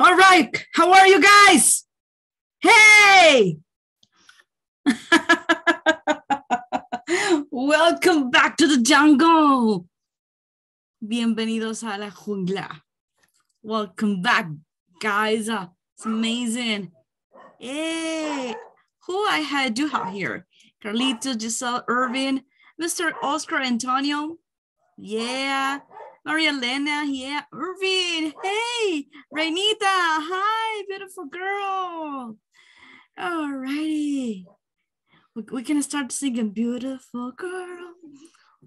All right, how are you guys? Hey! Welcome back to the jungle. Bienvenidos a la jungla. Welcome back, guys. Uh, it's amazing. Hey, who I had do have here? Carlito, Giselle, Irvin, Mr. Oscar Antonio. Yeah. Maria Elena, yeah. Irvin, hey. Reinita, hi, beautiful girl. All righty. We, we can start singing Beautiful Girl.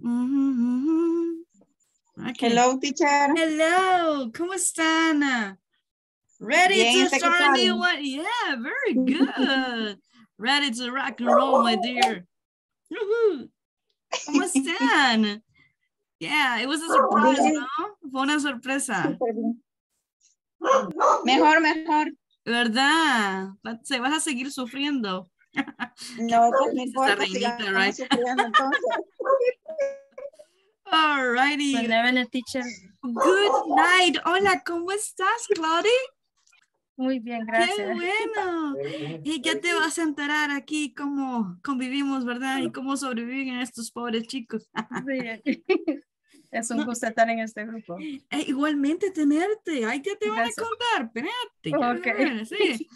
Mm Mhm. Okay. Hello, teacher. Hello, ¿cómo están? Ready Bien, to ¿qué start a new one? Yeah, very good. Ready to rock and roll, my dear. ¿Cómo están? Yeah, it was a surprise, ¿no? Fue una sorpresa, Mejor, mejor. ¿verdad? Se vas a seguir sufriendo. No, pues no importa. reinita, right? sufriendo, entonces. All righty. Whenever teacher. Good night. Hola, ¿cómo estás, Claudia? Muy bien, Qué gracias. bueno. Y ya te vas a enterar aquí cómo convivimos, ¿verdad? Y cómo sobreviven estos pobres chicos. Sí. Es un gusto estar en este grupo. Eh, igualmente tenerte. Ahí ya te van a contar. Espérate. ya Ok. ves, sí.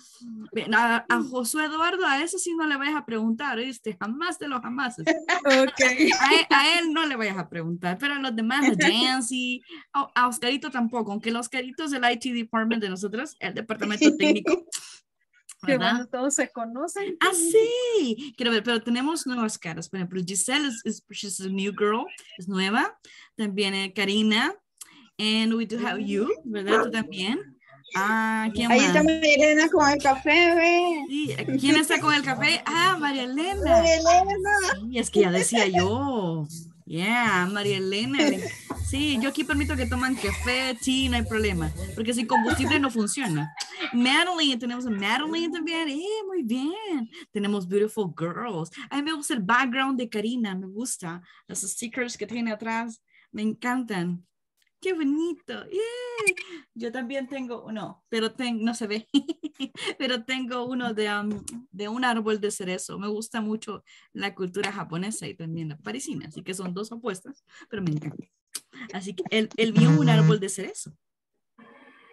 A, a Josué Eduardo, a eso sí no le vayas a preguntar, ¿viste? Jamás de los jamás. Ok. A él, a él no le vayas a preguntar, pero a los demás, a Jancy, a, a Oscarito tampoco, aunque el Oscarito es el IT department de nosotros, el departamento técnico. Que bueno, todos se conocen. Ah, sí. Quiero ver, pero tenemos nuevas caras. Por ejemplo, Giselle es, es she's a new girl, es nueva. También eh, Karina. And we do have you, ¿verdad? Tú también. Ah, ¿quién Ahí más? está María Elena con el café, ve. Sí, ¿Quién está con el café? Ah, María Elena. María Elena. Sí, es que ya decía yo. Yeah, María Elena. Sí, yo aquí permito que toman café, tea, no hay problema, porque sin combustible no funciona. Madeline, tenemos a Madeline también. Eh, muy bien. Tenemos Beautiful Girls. A mí me gusta el background de Karina, me gusta. Los stickers que tiene atrás, me encantan. Qué bonito. Yay. Yo también tengo uno, pero ten- no se ve, pero tengo uno de, um, de un árbol de cerezo. Me gusta mucho la cultura japonesa y también la parisina, así que son dos opuestas, pero me encanta. Así que el, el mío es un árbol de cerezo.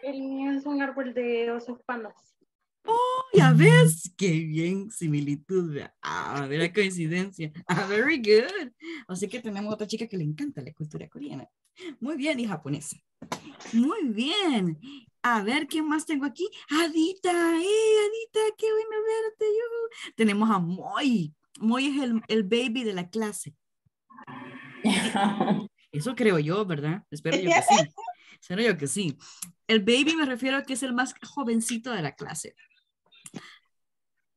El mío es un árbol de osos pandas. Ya ves, qué bien similitud. Ah, mira coincidencia. Ah, very good. Así que tenemos otra chica que le encanta la cultura coreana. Muy bien, y japonesa. Muy bien. A ver, ¿quién más tengo aquí? Adita, eh, Adita, qué bueno verte. yujú. Tenemos a Moy. Moy es el, el baby de la clase. Eso creo yo, ¿verdad? Espero yo que sí. Espero yo que sí. El baby me refiero a que es el más jovencito de la clase.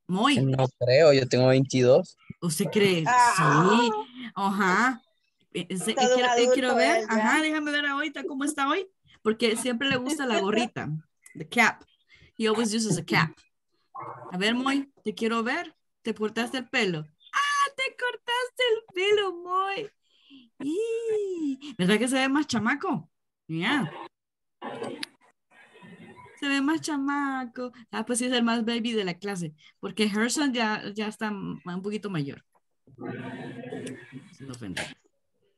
Moy. No creo, yo tengo 22. ¿Usted cree? Ah. Sí. Ajá. Eh, eh, quiero, eh, quiero ver. Ajá, déjame ver ahorita cómo está hoy. Porque siempre le gusta la gorrita. The cap. He always uses a cap. A ver, Moy, te quiero ver. ¿Te cortaste el pelo? ¡Ah, te cortaste el pelo, Moy! ¡Y! ¿Verdad que se ve más chamaco? Ya. Se ve más chamaco. Ah, pues sí es el más baby de la clase. Porque Herson ya, ya está un poquito mayor. Ofender.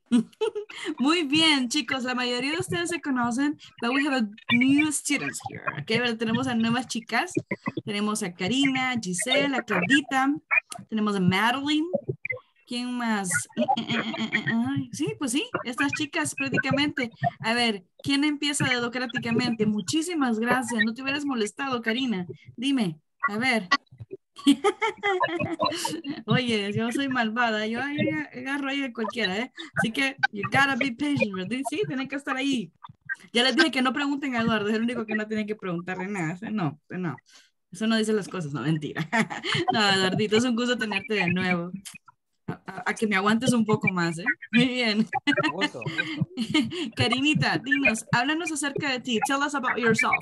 Muy bien, chicos. La mayoría de ustedes se conocen, but we have a new students here. Okay, tenemos a nuevas chicas. Tenemos a Karina, Giselle, a Claudita. Tenemos a Madeline. ¿Quién más? Eh, eh, eh, Sí, pues sí, estas chicas prácticamente. A ver, ¿quién empieza democráticamente? Muchísimas gracias. No te hubieras molestado, Karina. Dime, a ver. Oye, yo soy malvada, yo agarro ahí de cualquiera, ¿eh? Así que, you gotta be patient, ¿verdad? Sí, tienen que estar ahí. Ya les dije que no pregunten a Eduardo, es el único que no tiene que preguntarle nada. No, no. Eso no dice las cosas, no, mentira. No, Eduardito, es un gusto tenerte de nuevo. A, que me aguantes un poco más, ¿eh? Muy bien. Gusto, gusto. Karinita, dinos, háblanos acerca de ti. Tell us about yourself.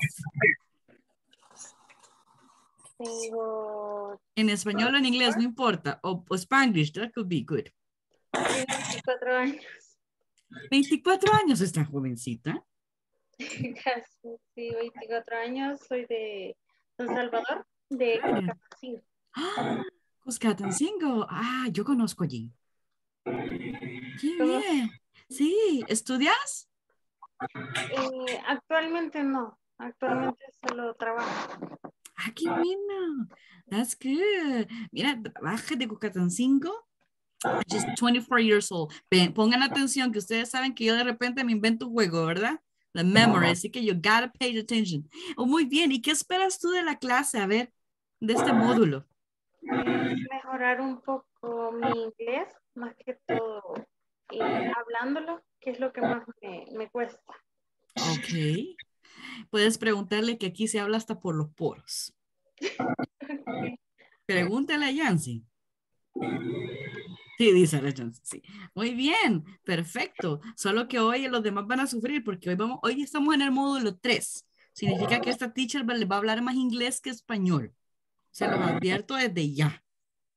Tengo En español o en inglés, no importa. O, o Spanglish, that could be good. 24 años. 24 años, está jovencita. Casi, sí, 24 años. Soy de San Salvador, de Cuscatlán. ¡Ah! Cuscatancingo. Ah, yo conozco allí. Qué bien. Sí, ¿estudias? Eh, actualmente no. Actualmente solo trabajo. Ah, qué bueno. That's good. Mira, trabaja de Cuscatancingo. Just 24 years old. Ven, pongan atención que ustedes saben que yo de repente me invento un juego, ¿verdad? La memory, así que you gotta pay attention. Oh, muy bien. ¿Y qué esperas tú de la clase? A ver, de este módulo. Mejorar un poco mi inglés, más que todo eh, hablándolo, que es lo que más me, me cuesta. Ok. Puedes preguntarle que aquí se habla hasta por los poros. Pregúntale a Yancy. Sí, dice la Yancy, sí. Muy bien, perfecto. Solo que hoy los demás van a sufrir porque hoy, vamos, hoy estamos en el módulo 3. Significa que esta teacher va- le va a hablar más inglés que español. Se lo advierto desde ya.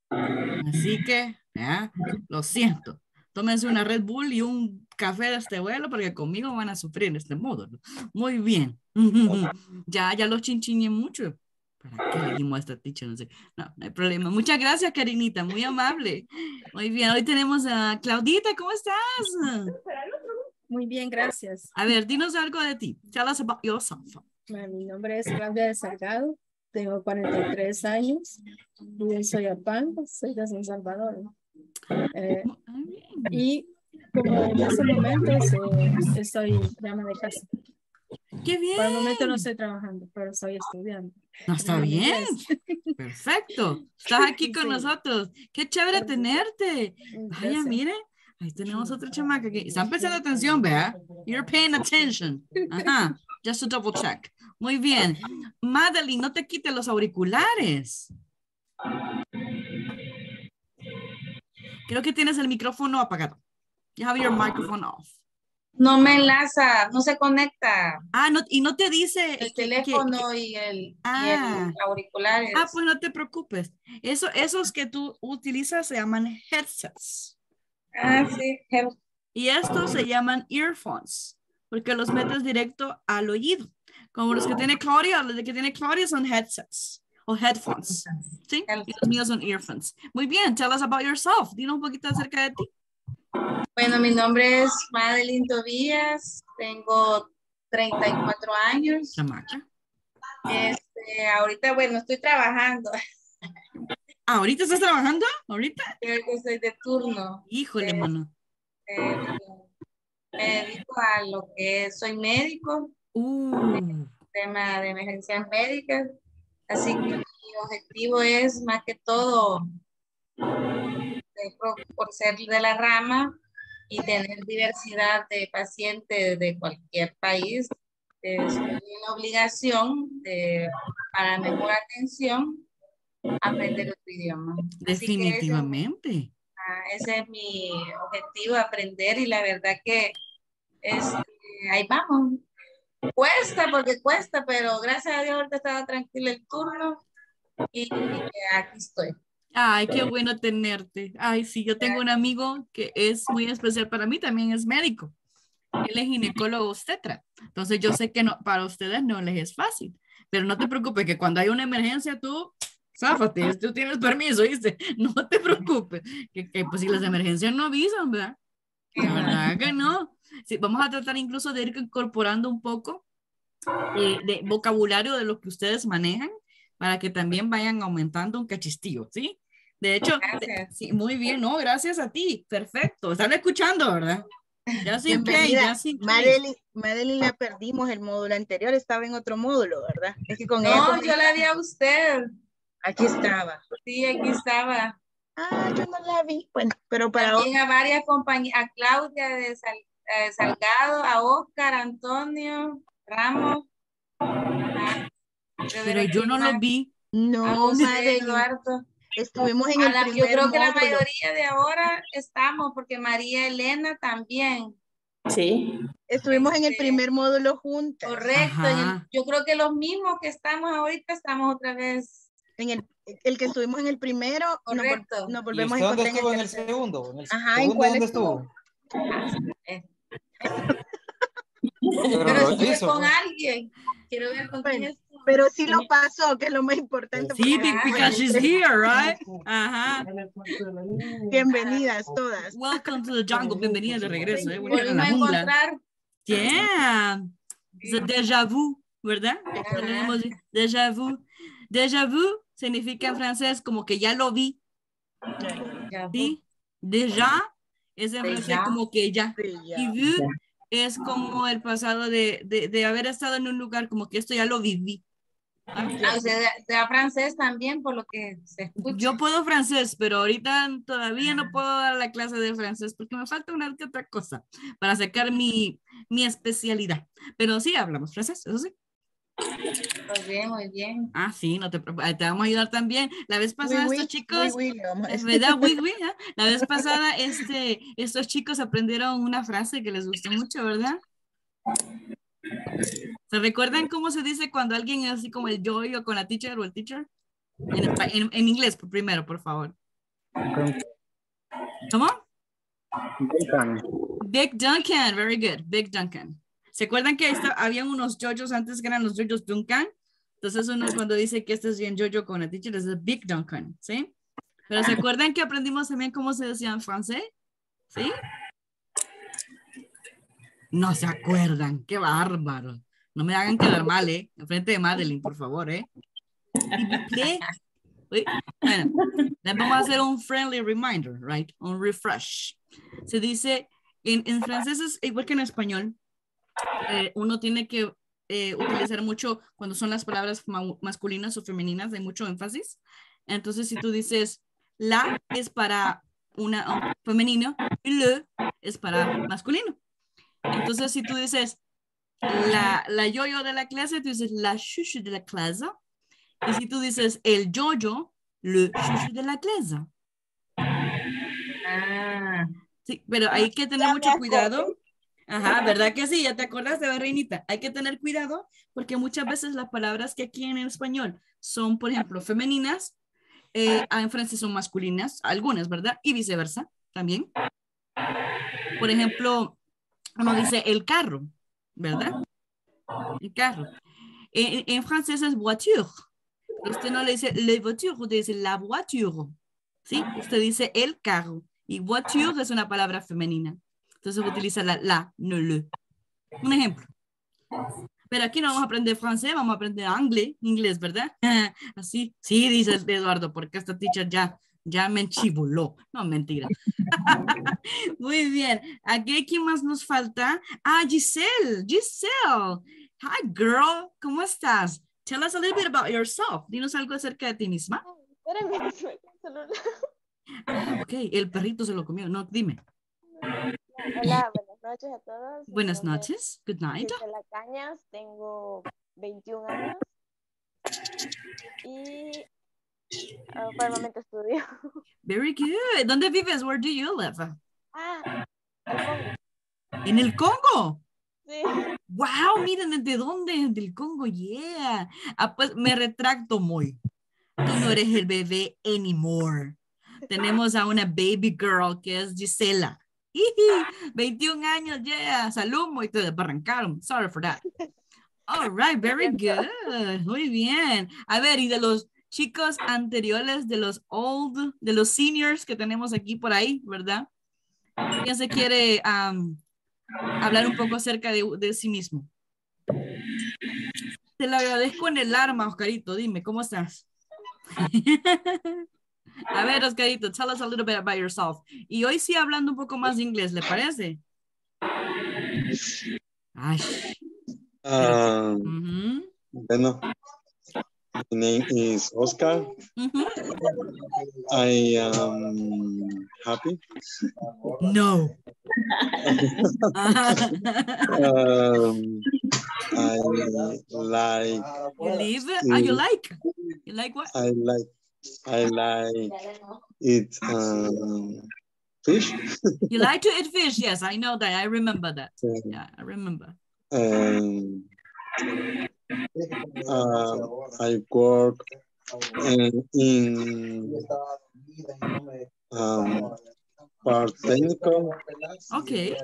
Así que, ya, lo siento. Tómense una Red Bull y un café de este vuelo porque conmigo van a sufrir en este módulo. Muy bien. Ya, ya los chinchiñé mucho. ¿Para qué elegimos a esta teacher? No sé. No, no hay problema. Muchas gracias, Karinita. Muy amable. Muy bien. Hoy tenemos a Claudita. ¿Cómo estás? Muy bien, gracias. A ver, dinos algo de ti. Tell us about yourself. Mi nombre es Claudia de Salgado, tengo 43 años, vivo en Soyapango, soy de San Salvador. Eh, bien. y como en estos momentos eh, estoy llama de casa. Qué bien. Por el momento no estoy trabajando, pero estoy estudiando. No, está en bien. Perfecto. Estás aquí con Sí. nosotros. Qué chévere tenerte. Vaya, mire. Ahí tenemos otra chamaca que está prestando atención, vea. You're paying attention. Ajá. Just to double check. Muy bien. Madeline, no te quites los auriculares. Creo que tienes el micrófono apagado. You have your microphone off. No me enlaza, no se conecta Ah, no, y no te dice el que- que- teléfono y el, y Ah. el auriculares. Ah, pues no te preocupes. Eso, esos que tú utilizas se llaman headsets. Ah, sí, Y estos se llaman earphones, porque los metes directo al oído. Como los que tiene Claudia, los de que tiene Claudia son headsets o headphones. ¿Sí? Y los míos son earphones. Muy bien, tell us about yourself. Dinos un poquito acerca de ti. Bueno, mi nombre es Madeline Tobías, tengo 34 años. Chamaca. Este, ahorita, bueno, estoy trabajando, Ah, ¿ahorita estás trabajando? ¿Ahorita? creo que soy de turno. Híjole, Eh, mano. Eh, me dedico a lo que es- soy médico, Uh, tema de emergencias médicas, así que mi objetivo es más que todo por ser de la rama y tener diversidad de pacientes de cualquier país, es una obligación de, para mejor atención aprender otro idioma. Que ese- definitivamente. Ah, ese es mi objetivo, aprender y la verdad que este, ahí vamos. Cuesta porque cuesta, pero gracias a Dios ahorita estaba tranquilo el turno y, y aquí estoy. Ay, qué bueno tenerte. Ay, sí, yo tengo un amigo que es muy especial para mí, también es médico. Él es ginecólogo obstetra. Entonces yo sé que no, para ustedes no les es fácil, pero no te preocupes que cuando hay una emergencia tú, záfate, tú tienes permiso, ¿viste? No te preocupes, que, que, pues si las emergencias no avisan, ¿verdad? La verdad que no. Sí, vamos a tratar incluso de ir incorporando un poco de, de vocabulario de lo que ustedes manejan para que también vayan aumentando un cachistillo, ¿sí? De hecho, de- sí, muy bien, no, gracias a ti, perfecto. Están escuchando, ¿verdad? Ya sí, ya sí. Madeline, Madeline la perdimos el módulo anterior, estaba en otro módulo, ¿verdad? Es que con No, eso yo la vi a usted. Aquí estaba. Sí, aquí estaba. Ah, yo no la vi. Bueno, pero para También a varias compañías, a Claudia de Sal- eh, Salgado, a Oscar, Antonio, Ramos. Pero yo no lo vi. No, Madeline, Eduardo. estuvimos en A el la- yo primer creo que la mayoría de ahora estamos, porque María Elena también. Sí. Estuvimos en el Este, primer módulo juntas. Correcto. y el- Ajá. yo creo que los mismos que estamos ahorita estamos otra vez. En el, el que estuvimos en el primero, nos, Correcto. nos ¿Y volvemos usted encontrar en estuvo el en el tercero. segundo? ¿En el Ajá, ¿en segundo cuál dónde estuvo? estuvo? Pero hizo. con alguien. Quiero ver con quién es. Pero sí lo pasó, que es lo más importante. Sí, because she's here, right? Ajá. Bienvenidas todas. Welcome to the jungle. Bienvenida de regreso, eh. A Volvimos encontrar. Yeah. It's a déjà vu, ¿verdad? Tenemos déjà vu. Déjà vu significa en francés como que ya lo vi, ¿sí? Déjà es en francés como que ya. Y vu es como el pasado de, de, de haber estado en un lugar como que esto ya lo viví. Ah, o sea, francés también, por lo que se escucha. Yo puedo francés, pero ahorita todavía no puedo dar la clase de francés porque me falta una que otra cosa para sacar mi, mi especialidad. Pero sí hablamos francés, eso sí. Muy bien, muy bien. Ah, sí, no te preocupes. Te vamos a ayudar también. La vez pasada Oui, oui, estos chicos, oui, verdad, oui, oui, ¿ah? La vez pasada este, estos chicos aprendieron una frase que les gustó mucho, ¿verdad? ¿Se recuerdan cómo se dice cuando alguien es así como el yo o con la teacher o el teacher? En, en- en inglés, por primero, por favor. ¿Cómo? Big Duncan, very good, Big Duncan. ¿Se acuerdan que esta- habían unos yoyos antes que eran los yoyos Duncan? Entonces uno cuando dice que este es bien yoyo con la teacher es el Big Duncan, ¿sí? Pero ¿se acuerdan que aprendimos también cómo se decía en francés? ¿Sí? No se acuerdan, qué bárbaro. No me hagan quedar mal, ¿eh? Enfrente de Madeline, por favor, ¿eh? Bueno, vamos a hacer un friendly reminder, right? Un refresh. Se dice, en, en francés es igual que en español, eh, uno tiene que eh, utilizar mucho cuando son las palabras ma- masculinas o femeninas, hay mucho énfasis. Entonces, si tú dices la es para una um, femenino y le es para masculino. Entonces, si tú dices la, la yo-yo de la clase, tú dices la chuchu de la clase. Y si tú dices el yo-yo, le chuchu de la clase. Ah, Sí, pero hay que tener mucho cuidado. Ajá, ¿verdad que sí? Ya te acordaste, Reinita. Hay que tener cuidado porque muchas veces las palabras que aquí en el español son, por ejemplo, femeninas, eh, en francés son masculinas, algunas, ¿verdad? Y viceversa también. Por ejemplo, uno dice el carro, ¿verdad? El carro. En, francés es voiture. Usted no le dice le voiture, usted dice la voiture. ¿Sí? Usted dice el carro. Y voiture es una palabra femenina. Entonces utiliza la, la, no le. Un ejemplo. Pero aquí no vamos a aprender francés, vamos a aprender inglés, inglés, ¿verdad? Así, sí, dice Eduardo, porque esta teacher ya, ya me enchivoló. No, mentira. Muy bien. Aquí, ¿quién más nos falta? Ah, Giselle, Giselle. Hi, girl. ¿Cómo estás? Tell us a little bit about yourself. Dinos algo acerca de ti misma. Espérame. Ah, ok, el perrito se lo comió. No, dime. Hola, buenas noches a todos. Buenas noches. Good night. Gisela Cañas, tengo 21 años y ah, por el momento estudio. Very good. ¿Dónde vives? Where do you live? Ah. En el Congo. Sí. Wow, miren, ¿desde dónde? Del Congo, yeah. Ah, pues me retracto muy. Tú no eres el bebé anymore. Tenemos a una baby girl que es Gisela. Iji, 21 años, yeah. Salud, y te desbarrancaron. Sorry for that. All right, very good. Muy bien. A ver, y de los chicos anteriores, de los old, de los seniors que tenemos aquí por ahí, ¿verdad? ¿Quién se quiere am, hablar un poco acerca de, de sí mismo? Te lo agradezco en el arma, Oscarito. Dime, ¿cómo estás? A ver, Oscarito, tell us a little bit about yourself. Y hoy sí hablando un poco más de inglés, ¿le parece? Ay, Um, ujú, bueno, my name is Oscar. ujú. I am happy. No. Um, I like, you leave? Ah, you like? You like what? I like, I like it. Um, fish. You like to eat fish? Yes, I know that. I remember that. Yeah, I remember. Um, uh, I work in, in um, part technical. Okay.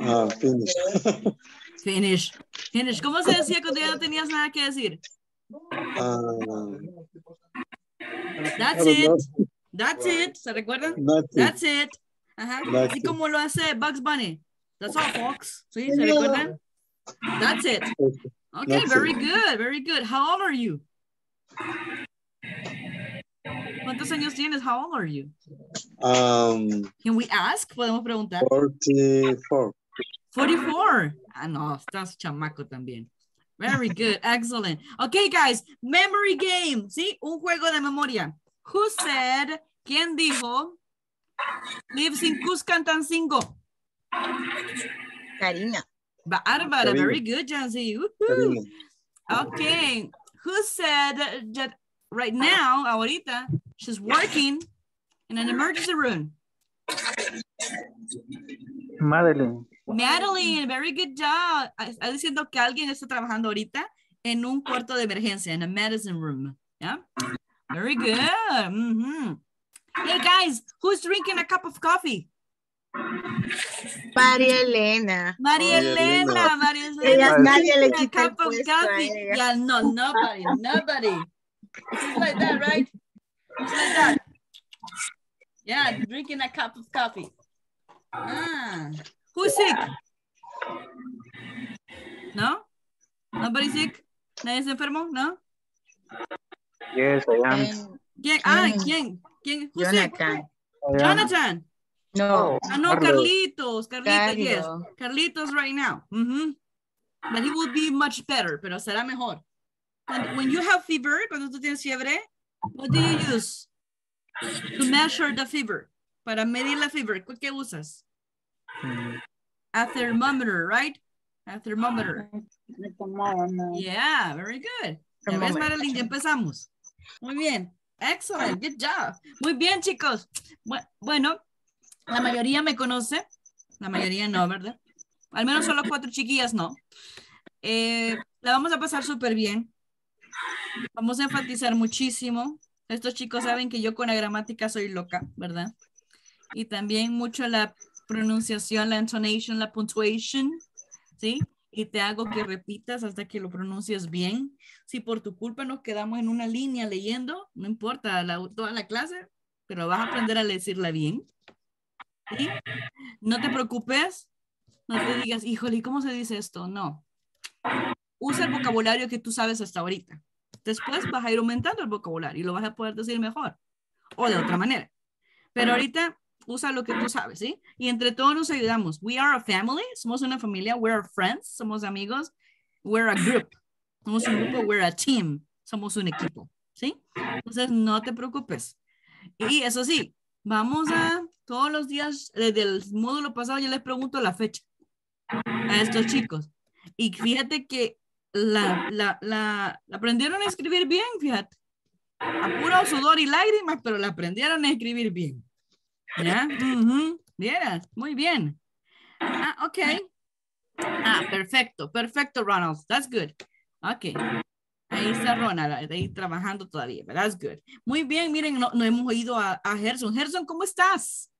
Uh, finish. Finish. Finish. ¿Cómo se decía cuando ya no tenías nada que decir? Uh, That's it. That's it. ¿Se recuerdan? that's it. That's it. Ajá. That's Así it. como lo hace Bugs Bunny. That's all, folks. ¿Sí? ¿Se recuerdan? That's it. Okay, That's very it. good, very good. How old are you? ¿Cuántos años tienes? How old are you? Um, Can we ask? ¿Podemos preguntar? 44. 44. Ah, no, estás chamaco también. Very good, excellent. Okay, guys, memory game, ¿sí? Un juego de memoria. Who said, ¿quién dijo? Lives in Cuscantancingo. Karina. Bárbara, Karina. very good, Jancy. Okay, who said that right now, ahorita, she's working in an emergency room? Madeline. Madeline, very good job. Ah, Está diciendo que alguien está trabajando ahorita en un cuarto de emergencia, en a medicine room. Yeah, very good. Mhm. Hey guys, who's drinking a cup of coffee? María Elena. María María Elena, Elena. María Ella, Elena. nadie le drinking a cup of puesto a coffee. Yeah, no, nobody, nobody. It's like that, right? Just like that. Yeah, drinking a cup of coffee. Ah, who's sick? No? Nobody sick? ¿Nadie se enfermó? ¿No? Yes, I am. ¿Quién? Ah, Mm. ¿quién? ¿Quién? Who's sick? Jonathan. Am. Jonathan. No. Ah, no, Carlitos. Carlitos, yes. Carlitos right now. Mhm. But he will be much better, pero será mejor. When, when you have fever, cuando tú tienes fiebre, what do you use to measure the fever? Para medir la fever, ¿qué qué usas? A thermometer, right? A thermometer. No. Yeah, very good. Ya ves, Thermometer. Marilyn, ya empezamos. Muy bien. Excellent. Good job. Muy bien, chicos. Bu- Bueno, la mayoría me conoce. La mayoría no, ¿verdad? Al menos solo cuatro chiquillas no. Eh, la vamos a pasar súper bien. Vamos a enfatizar muchísimo. Estos chicos saben que yo con la gramática soy loca, ¿verdad? Y también mucho la pronunciación, la intonation, la punctuation, ¿sí? Y te hago que repitas hasta que lo pronuncies bien. Si por tu culpa nos quedamos en una línea leyendo, no importa la- toda la clase, pero vas a aprender a decirla bien. ¿sí? No te preocupes, no te digas, híjole, ¿y ¿cómo se dice esto? No. Usa el vocabulario que tú sabes hasta ahorita. Después vas a ir aumentando el vocabulario y lo vas a poder decir mejor o de otra manera. Pero ahorita usa lo que tú sabes, ¿sí? Y entre todos nos ayudamos. We are a family, somos una familia, we're friends, somos amigos, we're a group, somos un grupo, we're a team, somos un equipo, ¿sí? Entonces no te preocupes. Y eso sí, vamos a todos los días, desde el módulo pasado yo les pregunto la fecha a estos chicos. Y fíjate que la, la, la, la aprendieron a escribir bien, fíjate. A puro sudor y lágrimas, pero la aprendieron a escribir bien. ¿Ya? Ujú. Vieras, muy bien. Ah, ok. Ah, perfecto, perfecto, Ronald. That's good. Ok. Ahí está Ronald, ahí trabajando todavía, but that's good. Muy bien, miren, no, no hemos oído a, a Gerson. Gerson, ¿cómo estás?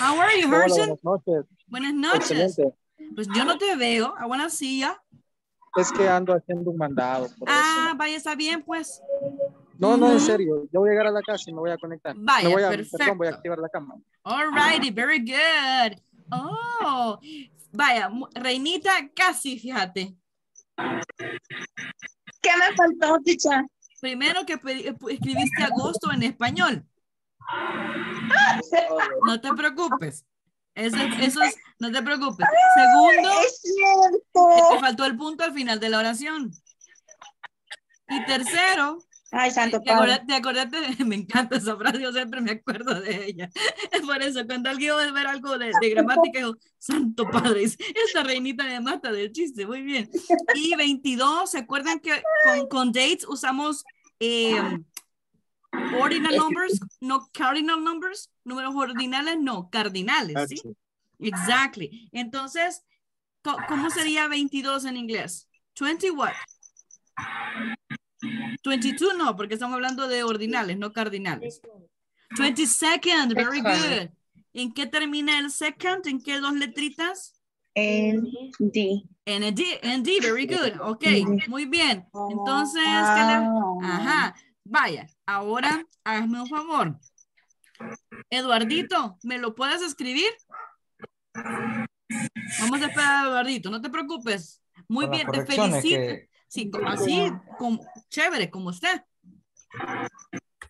How are you, Hola, Gerson? buenas noches. Buenas noches. Excelente. Pues yo no te veo. I wanna see ya. Es que ando haciendo un mandado. por Ah, eso. vaya, está bien, pues. No, no, en serio. Yo voy a llegar a la casa y me voy a conectar. Vaya, me voy a, perfecto. Perdón, voy a activar la cámara. Alrighty, very good. Oh, vaya, Reinita, casi, fíjate. ¿Qué me faltó, ticha? Primero que eh, escribiste agosto en español. No te preocupes. Eso, eso es, no te preocupes. Segundo, te faltó el punto al final de la oración. Y tercero, Ay, santo ¿Te acordaste, te acordaste de- me encanta esa frase, yo siempre me acuerdo de ella. Es por eso, cuando alguien va a ver algo de, de gramática, digo, santo padre, esta reinita me mata del chiste, muy bien. Y 22, ¿se acuerdan que con, con dates usamos eh, ordinal numbers, no cardinal numbers? Números ordinales, no, cardinales, ¿sí? Exactly. Entonces, ¿cómo sería 22 en inglés? 20 what? 22 no, porque estamos hablando de ordinales, no cardinales. 22nd, very good. ¿En qué termina el second? ¿En qué dos letritas? En D. En D, en D, very good. Ok, muy bien. Entonces, ¿qué le- ajá, vaya, ahora hazme un favor. Eduardito, ¿me lo puedes escribir? Vamos a esperar a Eduardito, no te preocupes. Muy bien, te felicito. que- Sí, así, como, chévere, como usted.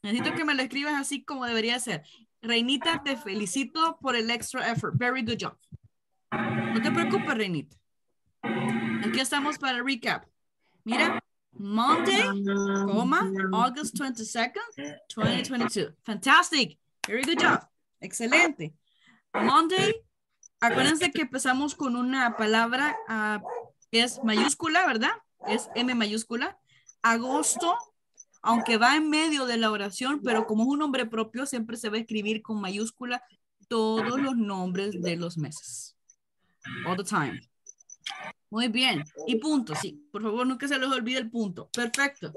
Necesito que me lo escribas así como debería ser. Reinita, te felicito por el extra effort. Very good job. No te preocupes, Reinita. Aquí estamos para el recap. Mira, Monday, coma, August 22nd, 2022. Fantastic. Very good job. Excelente. Monday, acuérdense que empezamos con una palabra, ah, es mayúscula, ¿verdad? Es M mayúscula. Agosto, aunque va en medio de la oración, pero como es un nombre propio, siempre se va a escribir con mayúscula todos los nombres de los meses. All the time. Muy bien. Y punto, sí. Por favor, nunca se les olvide el punto. Perfecto.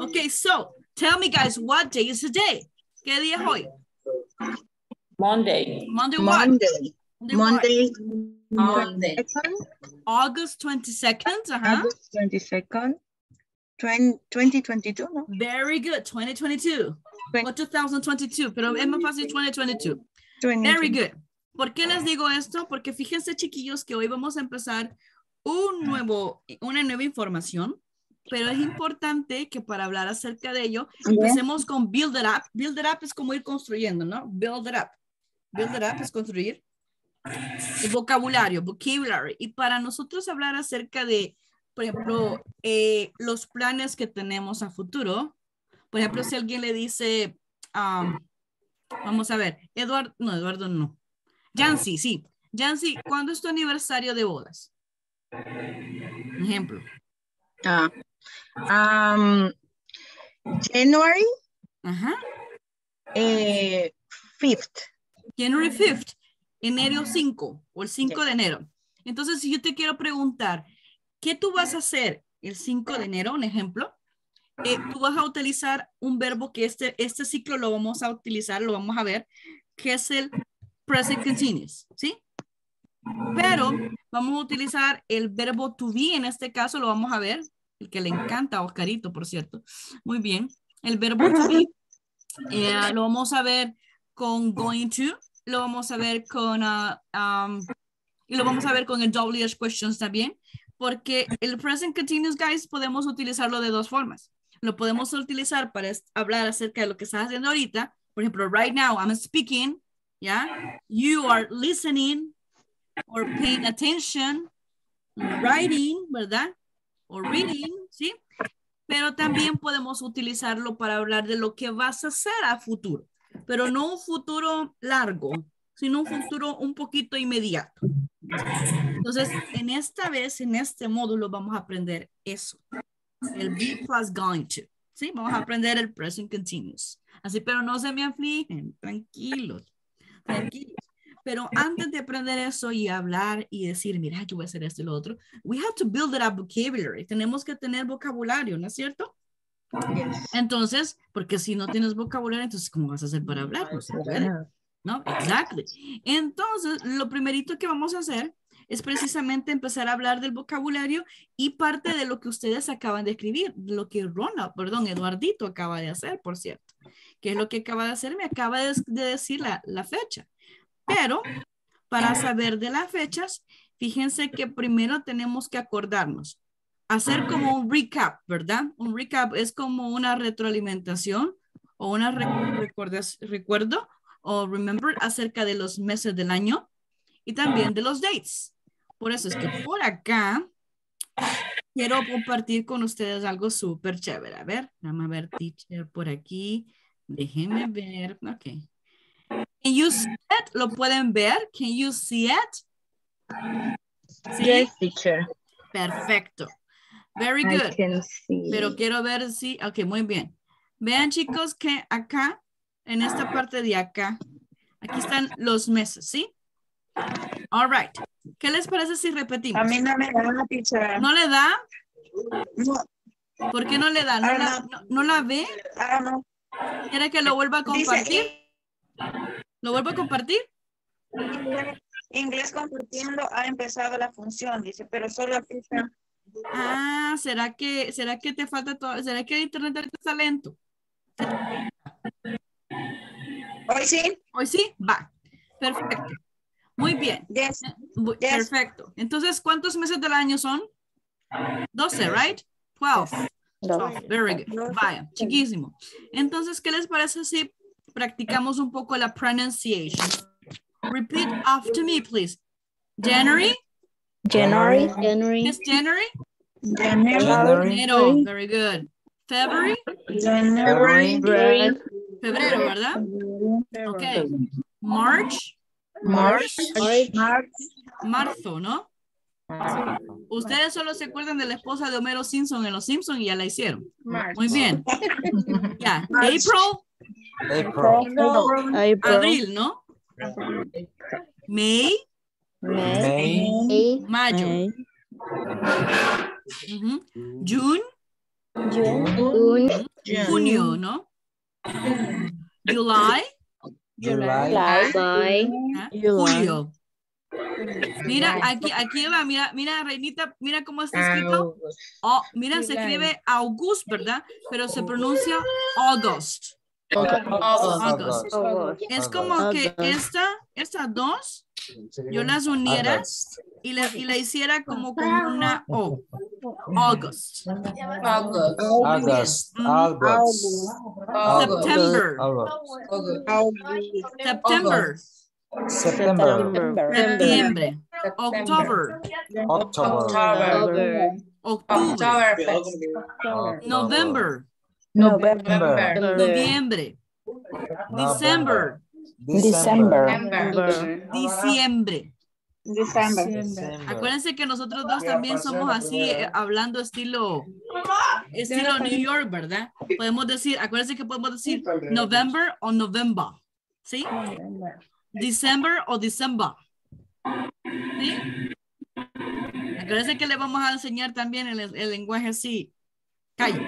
Ok, so, tell me guys, what day is today? ¿Qué día es hoy? Monday. Monday what? Monday. Monday? Monday. August 22nd, ajá. August 22nd. 20, 2022, ¿no? Very good, 2022. Twen- O 2022, pero es más fácil 2022. 2022. Very good. ¿Por qué les digo esto? Porque fíjense, chiquillos, que hoy vamos a empezar un nuevo, una nueva información, pero es importante que para hablar acerca de ello, empecemos con build it up. Build it up es como ir construyendo, ¿no? Build it up. Build it up es construir. El vocabulario, vocabulary. Y para nosotros hablar acerca de, por ejemplo, eh, los planes que tenemos a futuro, por ejemplo, si alguien le dice, um, vamos a ver, Eduardo, no, Eduardo no. Yancy, sí. Yancy, ¿cuándo es tu aniversario de bodas? Ejemplo. Ah, um, January Ajá. eh, 5th. January 5th, enero 5 o el 5 de enero. Entonces, si yo te quiero preguntar, ¿qué tú vas a hacer el 5 de enero? Un ejemplo. Eh, tú vas a utilizar un verbo que este, este ciclo lo vamos a utilizar, lo vamos a ver, que es el present continuous, ¿sí? Pero vamos a utilizar el verbo to be, en este caso lo vamos a ver, el que le encanta a Oscarito, por cierto. Muy bien. El verbo to be eh, lo vamos a ver con going to, lo vamos a ver con, um, y lo vamos a ver con el WH questions también, porque el present continuous, guys, podemos utilizarlo de dos formas. Lo podemos utilizar para hablar acerca de lo que estás haciendo ahorita. Por ejemplo, right now I'm speaking, ¿ya? You are listening or paying attention, writing, ¿verdad? O reading, ¿sí? Pero también podemos utilizarlo para hablar de lo que vas a hacer a futuro, pero no un futuro largo, sino un futuro un poquito inmediato. Entonces, en esta vez, en este módulo, vamos a aprender eso. El be plus going to. ¿Sí? Vamos a aprender el present continuous. Así, pero no se me afligen. Tranquilos. Tranquilos. Pero antes de aprender eso y hablar y decir, mira, yo voy a hacer esto y lo otro, we have to build up vocabulary. Tenemos que tener vocabulario, ¿no es cierto? Entonces, porque si no tienes vocabulario, entonces, ¿cómo vas a hacer para hablar? Puede. ¿no? Exactly. Entonces, lo primerito que vamos a hacer es precisamente empezar a hablar del vocabulario y parte de lo que ustedes acaban de escribir, lo que Ronald, perdón, Eduardito acaba de hacer, por cierto. ¿Qué es lo que acaba de hacer? Me acaba de, de decir la, la fecha. Pero para saber de las fechas, fíjense que primero tenemos que acordarnos, hacer como un recap, ¿verdad? Un recap es como una retroalimentación o una recuerdo o remember acerca de los meses del año y también de los dates. Por eso es que por acá quiero compartir con ustedes algo súper chévere. A ver, vamos a ver, teacher, por aquí. Déjenme ver. Ok. Can you see it? ¿Lo pueden ver? Can you see it? ¿Sí? Yes, teacher. Perfecto. Very I good. can see. Pero quiero ver si, ok, muy bien. Vean chicos que acá, en esta parte de acá, aquí están los meses, ¿sí? All right. ¿Qué les parece si repetimos? A mí no me da, teacher. ¿No le da? No, ¿Por qué no le da? ¿No Ah, la, no, no la ve? ah, no. ¿Quiere que lo vuelva a Dice, compartir? ¿Lo vuelvo a compartir? Inglés compartiendo ha empezado la función, dice, pero solo aplica. Ah, ¿será que, será que te falta todo? ¿Será que el internet ahorita está lento? Hoy sí. Hoy sí, va. Perfecto. Muy bien. Yes. Perfecto. Entonces, ¿cuántos meses del año son? 12, right? 12. 12. Very good. Vaya, chiquísimo. Entonces, ¿qué les parece si practicamos un poco la pronunciation? Repeat after me, please. January. January. January. Yes, January. January. Enero. Very good. February. January. Febrero, ¿verdad? Okay. March. March. Marzo, ¿no? Ustedes solo se acuerdan de la esposa de Homero Simpson en Los Simpson y ya la hicieron. Muy bien. Ya. April. April. Abril, ¿no? May. May. Mayo. Ujú. June. June. Junio, ¿no? July. July. ¿ah? Julio. Mira, aquí, aquí va, mira, mira, Reinita, mira cómo está escrito. Oh, mira, se escribe August, ¿verdad? Pero se pronuncia August. Es como que esta, estas dos, yo las uniera y la, y la hiciera como con una O. August. August. August. August. September. September. September. Septiembre. October. October. Octubre. October. November. November. Noviembre. December. December. Diciembre. December. Acuérdense que nosotros dos también somos así, eh, hablando estilo, estilo New York, ¿verdad? Podemos decir, acuérdense que podemos decir November o November, ¿sí? December o December, ¿sí? Acuérdense que le vamos a enseñar también el, el lenguaje así, calle,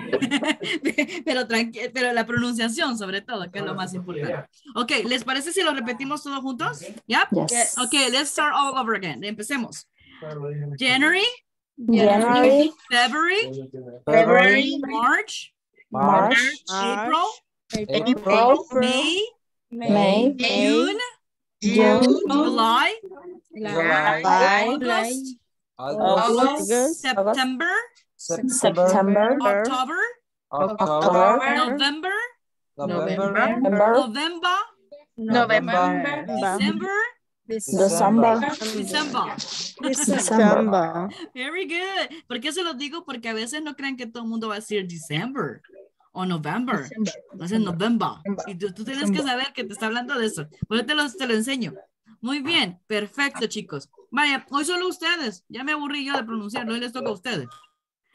pero, tranqui- pero la pronunciación sobre todo, que es lo más importante. Ok, ¿les parece si lo repetimos todos juntos? ¿Ya? Yes. Okay, let's start all over again. Empecemos. January, January. February, February. March, March. April, April. May, May. June, June. July, July. August, August. September, September. October, October. November, November. November. November, November. December, December. December. December. Very good. ¿Por qué se los digo? Porque a veces no crean que todo el mundo va a decir December o November. Ser November. Y tú, tú tienes que saber que te está hablando de eso. Por eso te lo, te lo enseño. Muy bien. Perfecto, chicos. Vaya, hoy solo ustedes. Ya me aburrí yo de pronunciarlo. Hoy les toca a ustedes.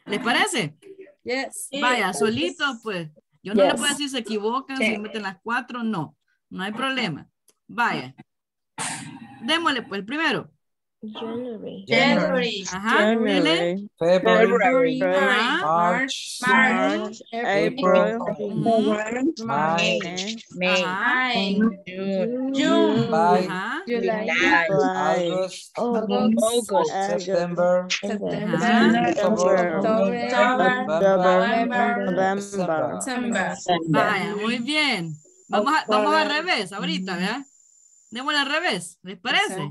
¿Les parece? Yes. Vaya, solito, pues. Yo no le Yes. puedo decir se equivocan, si meten las cuatro, no. No hay problema. Vaya. Démosle, pues, el primero. January. January. Ajá? February. Ajá. March. March. April. May. May. June. July. August. August. September. Ajá. October. November. December. December. Vaya, muy bien. Vamos, a, vamos al revés ahorita, ¿verdad? Démosle al revés, ¿les parece?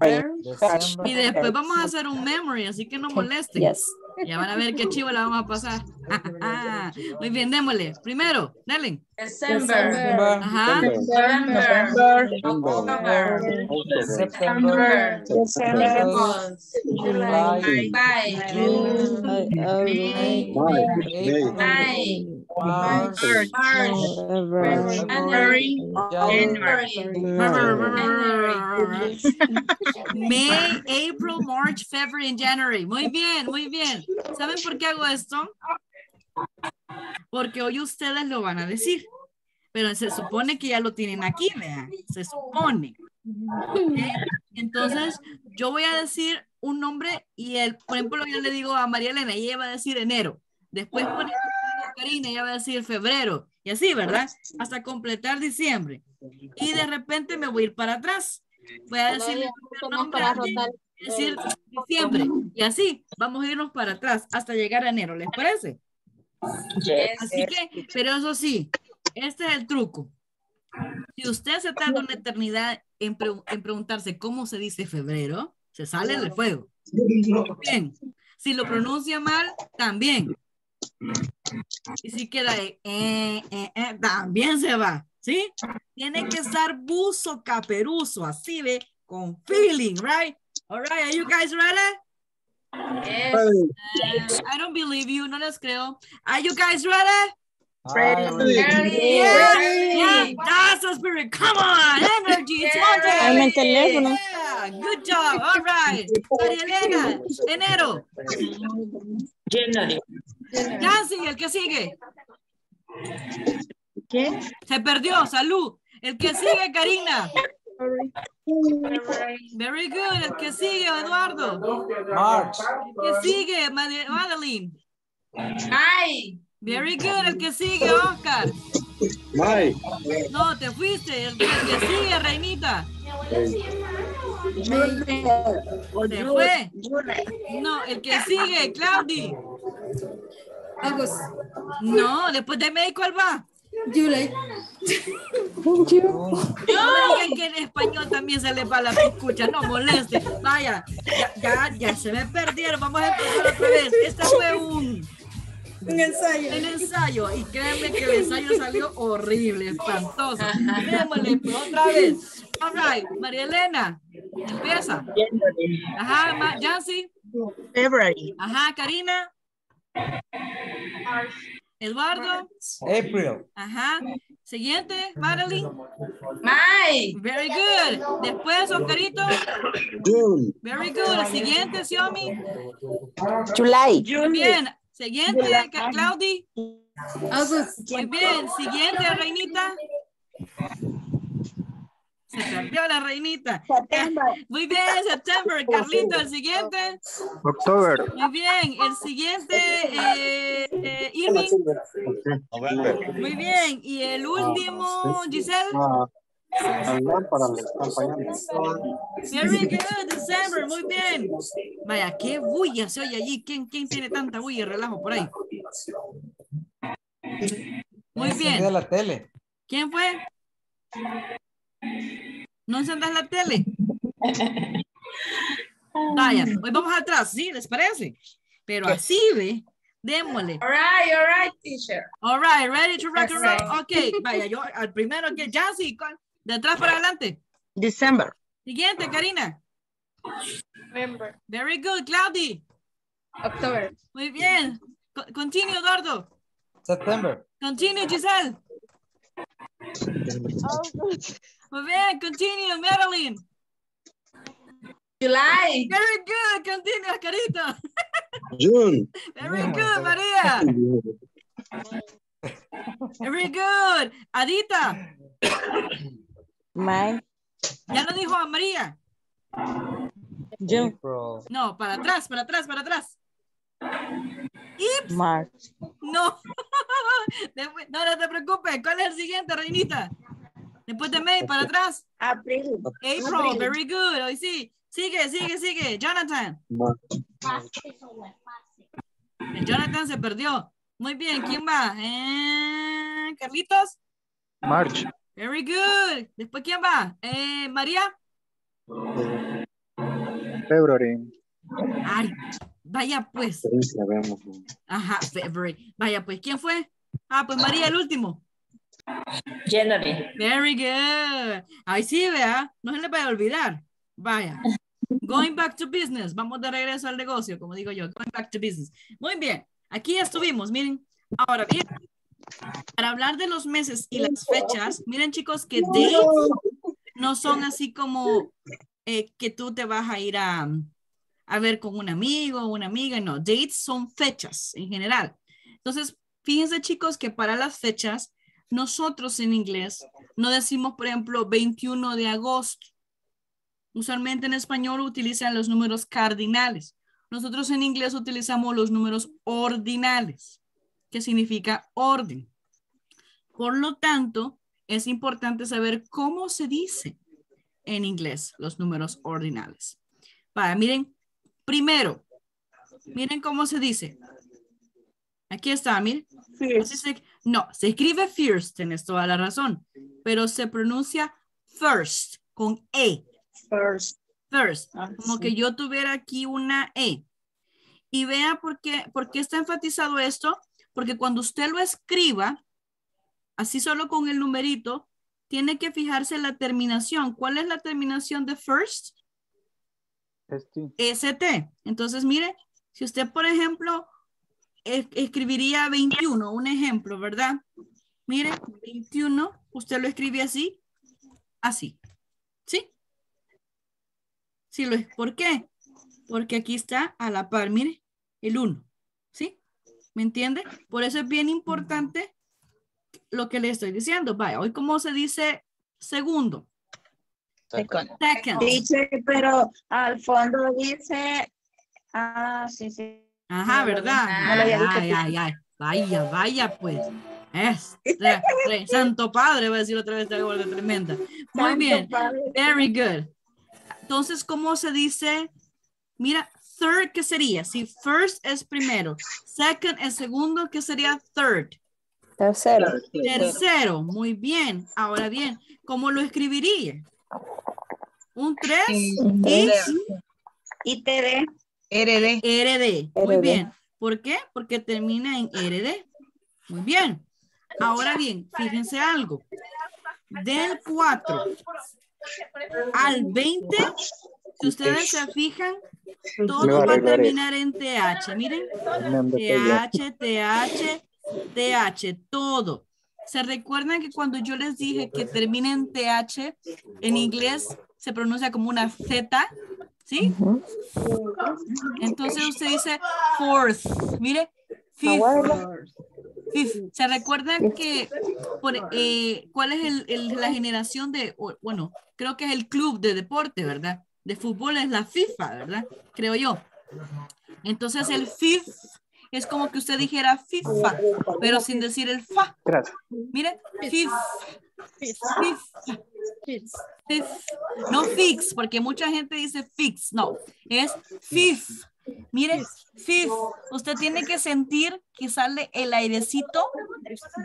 Y después vamos a hacer un memory, así que no molesten. Yes. Ya van a ver qué chivo la vamos a pasar. Muy bien, démosle. Primero, dale. December. Ajá. November. October. September. December. July. July. June. May. May. March. March. January. January. May, April, March, February, and January. Muy bien, muy bien. ¿Saben por qué hago esto? Porque hoy ustedes lo van a decir. Pero se supone que ya lo tienen aquí, vean. Se supone. ¿Ok? Entonces, yo voy a decir un nombre y el, por ejemplo, yo le digo a María Elena y ella va a decir enero. Después, por ejemplo, a Karina, ella va a decir febrero. Y así, ¿verdad? Hasta completar diciembre. Y de repente me voy a ir para atrás. voy a decir diciembre y así vamos a irnos para atrás hasta llegar a enero, ¿les parece? Así que, pero eso sí, este es el truco. Si usted se tarda una eternidad en, pre- en preguntarse cómo se dice febrero, se sale del fuego. Bien. Si lo pronuncia mal, también. Y si queda de, eh, eh, eh, también se va. ¿Sí? Tiene que estar buzo caperuso, así ve, con feeling, right? All right, are you guys ready? Uh, I don't believe you, no les creo. Are you guys ready? Ready. Yes, yeah, that's the spirit. Come on, energy, it's Monday. Yeah, good job. All right. María Elena, enero. January. Nancy, el que sigue. ¿Qué? Se perdió, salud. El que sigue, Karina. Very good. El que sigue, Eduardo. March. El que sigue, Made- Madeline. Ay. Very good. El que sigue, Oscar. May. No, te fuiste. El que, el que sigue, Reinita. Se fue. No, el que sigue, Claudi. No, después de May, ¿cuál va? No me digan que en español también se les va la escucha, no moleste. Vaya, ya, ya, ya se me perdieron. Vamos a empezar otra vez. Este fue un, Un ensayo. un ensayo y créanme que el ensayo salió horrible, espantoso. Démosle otra vez. All right, María Elena, empieza. Ajá, Yancy. February. Ajá, Karina. Eduardo. April. Ajá. Siguiente, Madeline. May. Very good. Después, Oscarito. June. Very good. Siguiente, Xiaomi. July. Muy bien. Siguiente, Claudi. Muy bien. Siguiente, Reinita. Se perdió la reinita. Muy bien, September. Carlito, el siguiente. October. Muy bien. El siguiente, eh, eh, Irving. Muy bien. Y el último, Giselle. Hablar para los compañeros. Very good, December, muy bien. Vaya, qué bulla se oye allí. ¿Quién, quién tiene tanta bulla y relajo por ahí? Muy bien. la tele. ¿Quién fue? ¿No encendas la tele? Vaya, hoy vamos atrás, ¿sí? ¿Les parece? Pero así, ¿ve? Démosle. All right, all right, teacher. All right, ready to rock and roll. Ok, vaya, yo al primero que Jancy, ¿cuál? de atrás para adelante. December. Siguiente, Karina. November. Very good, Claudia. October. Muy bien. Co- Continue, Eduardo. September. Continue, Giselle. Muy bien, continue, Madeline. July. Very good, continue, Carita. June. Very good, María. Very good. Adita. May. Ya lo dijo a María. June. No, para atrás, para atrás, para atrás. Ips. March. No. No, no te preocupes. ¿Cuál es el siguiente, Reinita? Después de May, para atrás. Abril. April, very good. Hoy sí. Sigue, sigue, sigue. Jonathan. El Jonathan se perdió. Muy bien, ¿quién va? Eh, Carlitos. March. Very good. Después, ¿quién va? Eh, María. February. Ay, vaya pues. Ajá, February. Vaya pues, ¿quién fue? Ah, pues María, el último. January. Very good. Ahí sí, vea. No se le vaya a olvidar. Vaya. Going back to business. Vamos de regreso al negocio, como digo yo. Going back to business. Muy bien. Aquí ya estuvimos, miren. Ahora bien, para hablar de los meses y las fechas, miren chicos que dates no son así como eh, que tú te vas a ir a, a ver con un amigo o una amiga. No, dates son fechas en general. Entonces, fíjense chicos que para las fechas, nosotros en inglés no decimos, por ejemplo, 21 de agosto. Usualmente en español utilizan los números cardinales. Nosotros en inglés utilizamos los números ordinales, que significa orden. Por lo tanto, es importante saber cómo se dice en inglés, los números ordinales. Vaya, miren, primero, miren cómo se dice. Aquí está. Así se- no, se escribe first, tienes toda la razón, pero se pronuncia first, con E. First. First, Ah, como sí. que yo tuviera aquí una E. Y vea por qué, por qué está enfatizado esto, porque cuando usted lo escriba, así solo con el numerito, tiene que fijarse en la terminación. ¿Cuál es la terminación de first? Este. ST. Entonces, mire, si usted, por ejemplo, escribiría 21, un ejemplo, ¿verdad? Mire, 21, usted lo escribe así, así. ¿Sí? Sí, lo es. ¿Por qué? Porque aquí está a la par, mire, el 1. ¿Sí? ¿Me entiende? Por eso es bien importante lo que le estoy diciendo. Vaya, hoy cómo se dice segundo. Second. Second. Dice, pero al fondo dice, ah, sí, sí. Ajá, ¿verdad? vi. No lo había visto. Ay, ay, ay. Vaya, vaya, pues. Es. re- re- Santo Padre, va a decir otra vez esta gorda tremenda. Muy Santo bien. Padre. Very good. Entonces, ¿cómo se dice? Mira, third, ¿qué sería? Si first es primero, second es segundo, ¿qué sería third? Tercero. Tercero, muy bien. Ahora bien, ¿cómo lo escribiría? Un 3 Un y tres. Y TD. RD. RD. Muy RD. bien. ¿Por qué? Porque termina en RD. Muy bien. Ahora bien, fíjense algo. Del 4 al 20, si ustedes se fijan, todo va a terminar en TH. Miren. TH, TH, TH, todo. ¿Se recuerdan que cuando yo les dije que termina en TH, en inglés se pronuncia como una Z? ¿Sí? Entonces usted dice fourth. Mire, fifth. Fifth. ¿Se recuerdan que por, eh, cuál es el- el- la generación de, bueno, creo que es el club de deporte, ¿verdad? De fútbol es la FIFA, ¿verdad? Creo yo. Entonces el fifth es como que usted dijera FIFA, pero sin decir el fa. Gracias. Mire, fifth. Fifth. No fix, porque mucha gente dice fix, no, es fifth. Mire, fifth, usted tiene que sentir que sale el airecito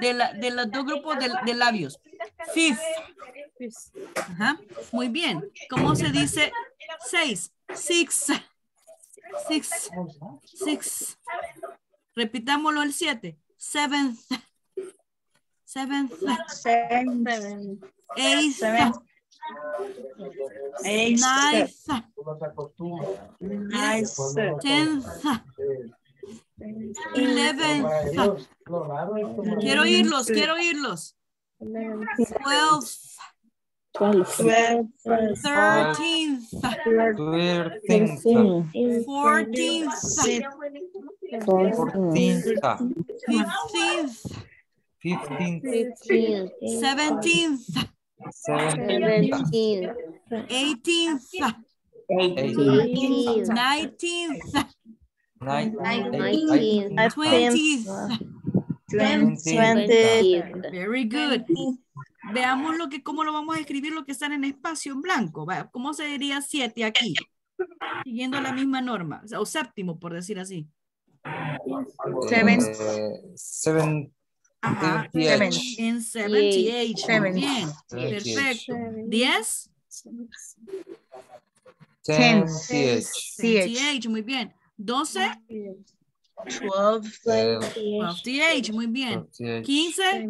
de, la- de los dos grupos de, de labios. Fifth. Ajá, muy bien. ¿Cómo se dice seis? Six. Six. Six. Repitámoslo el siete. Seventh. Seventh. Seven. Eighth. Seven. Eight. Ninth. Nice. Tenth. Eleventh. Quiero oírlos, quiero oírlos. Twelve. Thirteenth. Thirteen. Fourteenth. Fourteen. Fifteenth. Fifteen. Seventeenth. Seventeen. Eighteenth. Eighteen. Nineteenth. Nineteen. Twentieth. Twenty. Very good. Veamos lo que, cómo lo vamos a escribir lo que está en espacio en blanco. ¿Cómo se diría siete aquí? Siguiendo la misma norma. O, séptimo, por decir así. Seven. Seven. Ajá. Seven. En 78. Seven. Muy bien. Seventy-eight. Perfecto. Diez. Ten. CH. 78. Muy bien. Doce. Twelve. Twelve TH. Muy bien. Quince.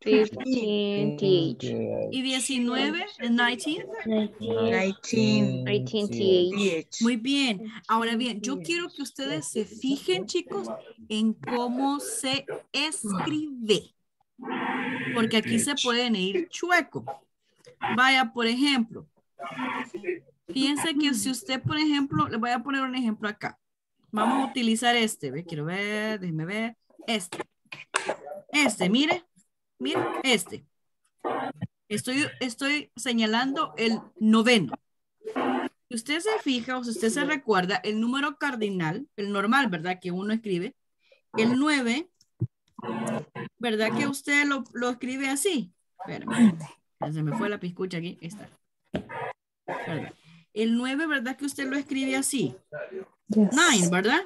Fifteen. TH. Y diecinueve. Nineteen. Nineteen. Eighteen. TH. Muy bien. Ahora bien, yo quiero que ustedes se fijen, chicos, en cómo se escribe. Porque aquí se pueden ir chueco. Vaya, por ejemplo. Fíjense que si usted, por ejemplo, le voy a poner un ejemplo acá. Vamos a utilizar este. Quiero ver, déjeme ver. Este. Este, mire. Mire, este. Estoy, estoy señalando el noveno. Si usted se fija o si usted se recuerda, el número cardinal, el normal, ¿verdad? Que uno escribe, el 9, ¿verdad? Que usted lo, lo escribe así. Espérame. Se me fue la piscucha aquí. Está. ¿Verdad? El 9, ¿verdad que usted lo escribe así? Yes. 9, ¿verdad?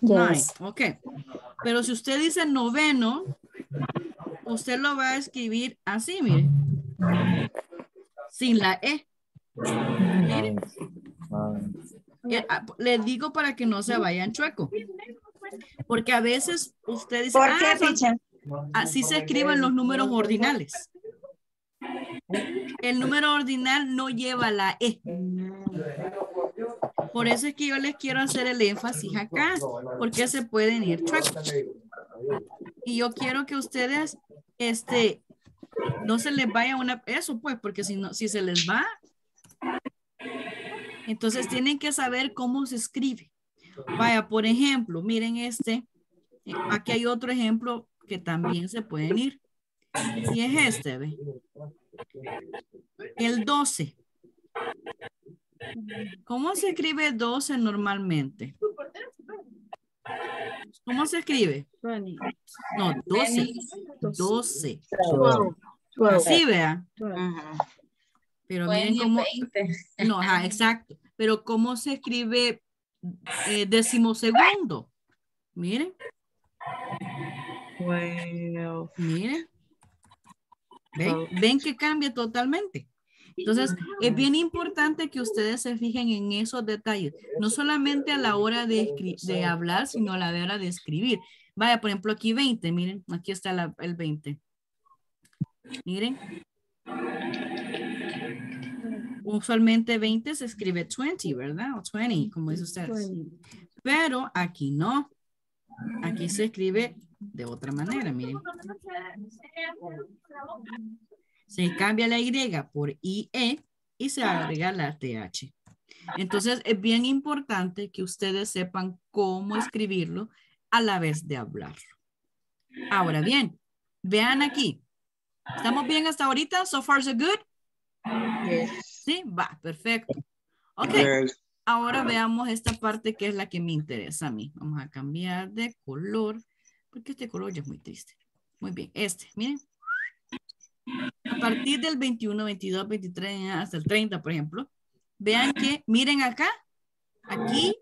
Yes. 9, ok. Pero si usted dice noveno, usted lo va a escribir así, mire. Sin la E. Mire. Eh, ah, Le digo para que no se vaya en chueco. Porque a veces usted dice, ¿Por "Ah, qué, son- teacher? así se escriben los números ordinales. El número ordinal no lleva la E. Por eso es que yo les quiero hacer el énfasis acá, porque se pueden ir chuecos. Y yo quiero que ustedes, este, no se les vaya una, eso pues, porque si no, si se les va, entonces tienen que saber cómo se escribe. Vaya, por ejemplo, miren este, aquí hay otro ejemplo que también se pueden ir. Y es este, ¿ve? El 12. ¿Cómo se escribe 12 normalmente? ¿Cómo se escribe? No, 12. 12. Así, vea. Pero miren cómo. 20. No, ajá, exacto. Pero cómo se escribe eh, decimosegundo. Miren, Wow. miren. ¿Ven? ¿Ven que cambia totalmente? Entonces, es bien importante que ustedes se fijen en esos detalles, no solamente a la hora de, de hablar, sino a la hora de escribir. Vaya, por ejemplo, aquí 20, miren, aquí está la- el 20. Miren. Usualmente 20 se escribe 20, ¿verdad? O 20, como dice ustedes. Pero aquí no. Aquí se escribe de otra manera, miren. Se cambia la Y por IE y se agrega la TH. Entonces, es bien importante que ustedes sepan cómo escribirlo a la vez de hablarlo. Ahora bien, vean aquí. ¿Estamos bien hasta ahorita? So far, so good? Sí, va, perfecto. Ok, Yes. ahora veamos esta parte que es la que me interesa a mí. Vamos a cambiar de color, porque este color ya es muy triste. Muy bien, este, miren. A partir del 21, 22, 23, hasta el 30, por ejemplo, vean que, miren acá, aquí,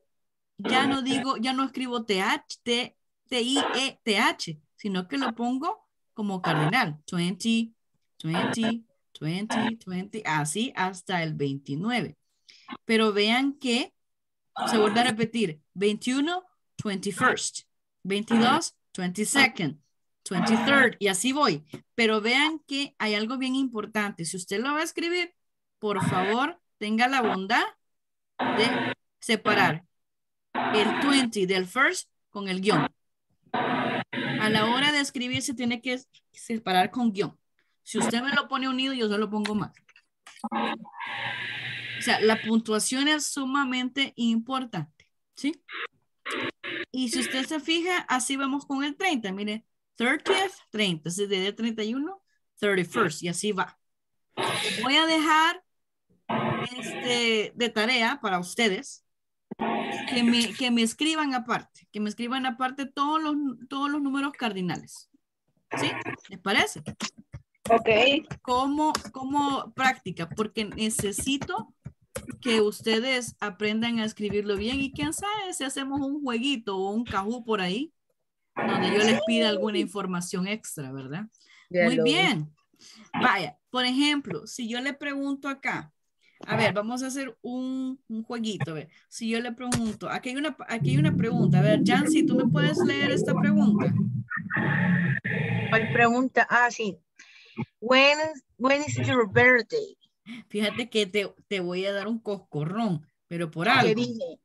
ya no digo, ya no escribo TH, T, T-I-E, TH, sino que lo pongo como cardinal. 20, 20, 20, 20, así hasta el 29. Pero vean que se vuelve a repetir 21, 21st, 22, 22nd, 23rd y así voy. Pero vean que hay algo bien importante. Si usted lo va a escribir, por favor, tenga la bondad de separar el 20 del first con el guion. A la hora de escribir se tiene que separar con guion. Si usted me lo pone unido, yo se lo pongo mal. O sea, la puntuación es sumamente importante, ¿sí? Y si usted se fija, así vamos con el 30. Mire, 30th, 30. Si de 31, 31st. Y así va. Voy a dejar este, de tarea para ustedes que me, que me escriban aparte. Que me escriban aparte todos los, todos los números cardinales. ¿Sí? ¿Les parece? Ok. como, como práctica, porque necesito que ustedes aprendan a escribirlo bien y quién sabe si hacemos un jueguito o un cajú por ahí, donde yo les pida alguna información extra, ¿verdad? Ya Muy vi. bien. Vaya, por ejemplo, si yo le pregunto acá, a ver, vamos a hacer un, un jueguito, a ver, si yo le pregunto, aquí hay una, aquí hay una pregunta, a ver, Jancy, ¿tú me puedes leer esta pregunta? ¿Cuál pregunta? Ah, sí. When, when is your birthday? Fíjate que te, te voy a dar un coscorrón, pero por ¿Qué algo. dije?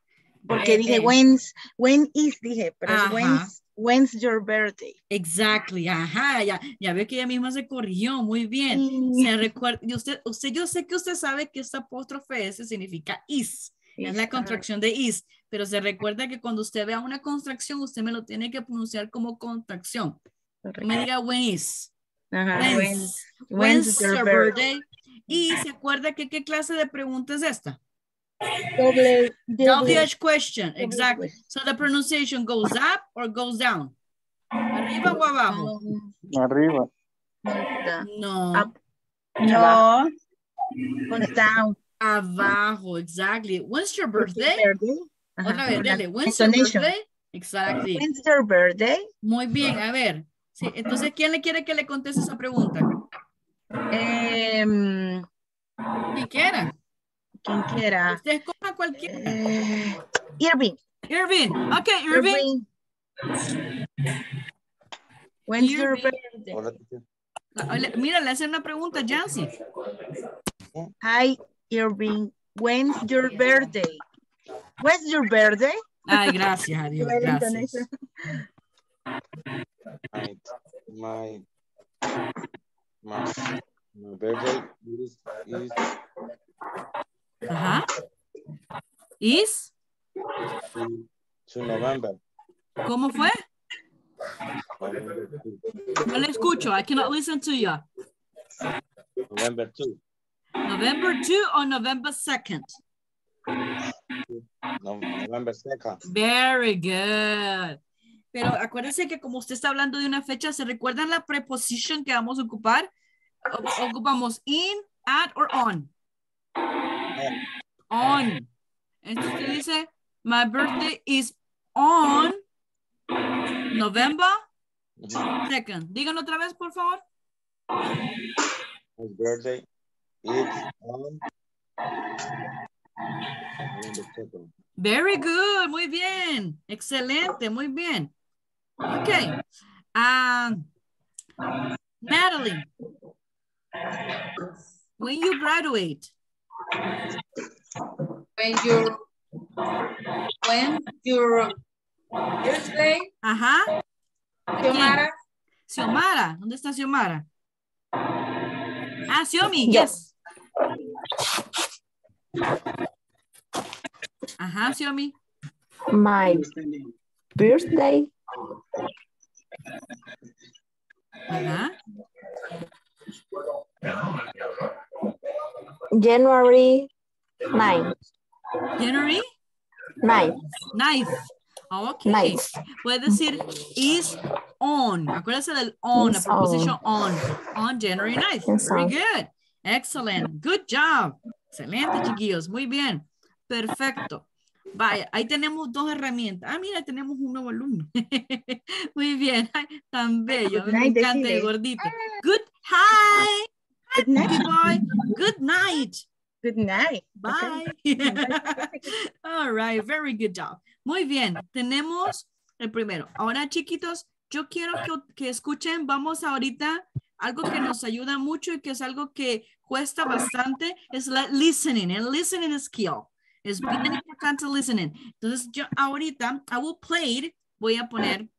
Porque Eh, dije eh, when's, when is, dije, pero es Ajá. when's, when's your birthday? Exactly, ajá, ya, ya ve que ella misma se corrigió, muy bien. Se recuerda, y usted, usted, yo sé que usted sabe que esta apóstrofe S significa is, es la contracción de is, pero se recuerda que cuando usted vea una contracción, usted me lo tiene que pronunciar como contracción. Me diga when is. Ajá, When's, when's, when's your birthday? Y se acuerda que qué clase de pregunta es esta? Doble, WH question, exactly. So the pronunciation goes up or goes down? ¿Arriba o abajo? Arriba. No. Up. No. Goes down. Abajo, exactly. When's your birthday? Otra vez, dale. When's your birthday? Exactly. When's your birthday? Muy bien, a ver. Sí, entonces, ¿quién le quiere que le conteste esa pregunta? Quien quiera. Quien quiera. Usted escoja cualquiera. Eh, Irving. Irving. Ok, Irving. When's your Irving. birthday? Hola, Mira, le hace una pregunta, Jancy. Hi, Irving. When's your birthday? When's your birthday? Ay, gracias a Dios, gracias. My, my, my, my birthday is, is Ajá. ¿Is? to, November. ¿Cómo fue? November 2. No le escucho. I cannot listen to you. November 2. November 2 or November 2nd? No, November 2nd. Very good. Pero acuérdense que como usted está hablando de una fecha, ¿se recuerdan la preposition que vamos a ocupar? O- Ocupamos in, at or on. On. Entonces usted dice, my birthday is on November 2nd. Díganlo otra vez, por favor. My birthday is on November 2nd. Very good, muy bien. Excelente, muy bien. Ok. Um, Natalie, when you graduate, When your, when your birthday, ajá. Xiomara, Xiomara, ¿dónde está Xiomara? Ah, Xiomi, yes. Ajá, Xiomi. My birthday, Ajá. January 9. January 9. ninth. Ok. Ninth. Puede decir is on. Acuérdese del on, la Is preposition on. On January 9th. Is Very good. Excellent. Good job. Excelente, chiquillos. Muy bien. Perfecto. Vaya, ahí tenemos dos herramientas. Ah, mira, tenemos un nuevo alumno. Muy bien. Ay, tan bello. Me encanta el gordito. Good. Hi. Good night. Good boy. Good night. Good night. Bye. All right, very good job. Muy bien, tenemos el primero. Ahora, chiquitos, yo quiero que, que escuchen, vamos ahorita, algo que nos ayuda mucho y que es algo que cuesta bastante, es la listening, el listening skill. Es bien importante listening. Entonces, yo ahorita, I will play it, voy a poner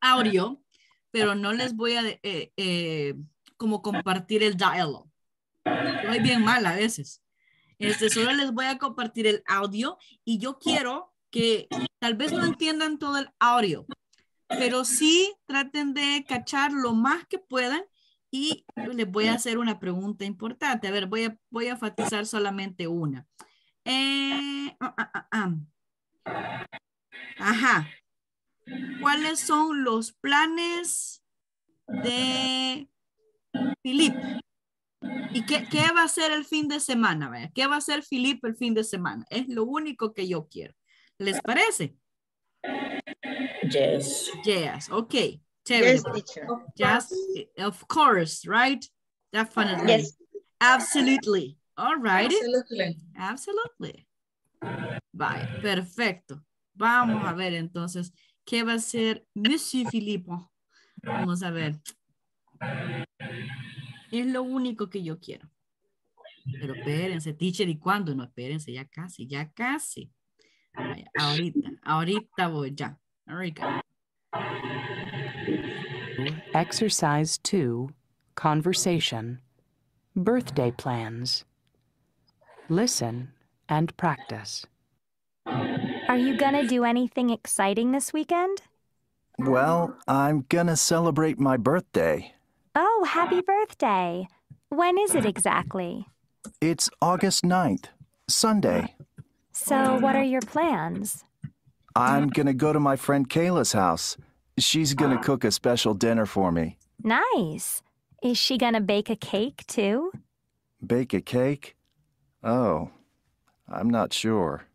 audio, pero no les voy a eh, eh, como compartir el diálogo. Soy bien mal a veces. Este, solo les voy a compartir el audio y yo quiero que tal vez no entiendan todo el audio, pero sí traten de cachar lo más que puedan y les voy a hacer una pregunta importante. A ver, voy a, voy a enfatizar solamente una. Eh, ah, ah, ah. Ajá. ¿Cuáles son los planes de Filip? ¿Y qué, qué va a hacer el fin de semana? vea? ¿Qué va a hacer Filipe el fin de semana? Es lo único que yo quiero. ¿Les parece? Yes. Yes, ok. Yes, teacher. Just, of course, right? Definitely. Yes. Absolutely. All right. absolutely. Absolutely. Vaya, perfecto. Vamos a ver entonces, ¿qué va a hacer Monsieur Filippo? Vamos a ver. Es lo único que yo quiero. Pero espérense, teacher, ¿y cuándo? No, espérense, ya casi, ya casi. Vaya, ahorita, ahorita voy, ya. Ahorita. Exercise 2 Conversation Birthday Plans. Listen and practice. Are you gonna do anything exciting this weekend? Well, I'm gonna celebrate my birthday. Oh, happy uh, birthday! When is it exactly? It's August 9th, Sunday. Uh, so, what are your plans? I'm gonna go to my friend Kayla's house. She's gonna uh. cook a special dinner for me. Nice. Is she gonna bake a cake too? Bake a cake? Oh, I'm not sure.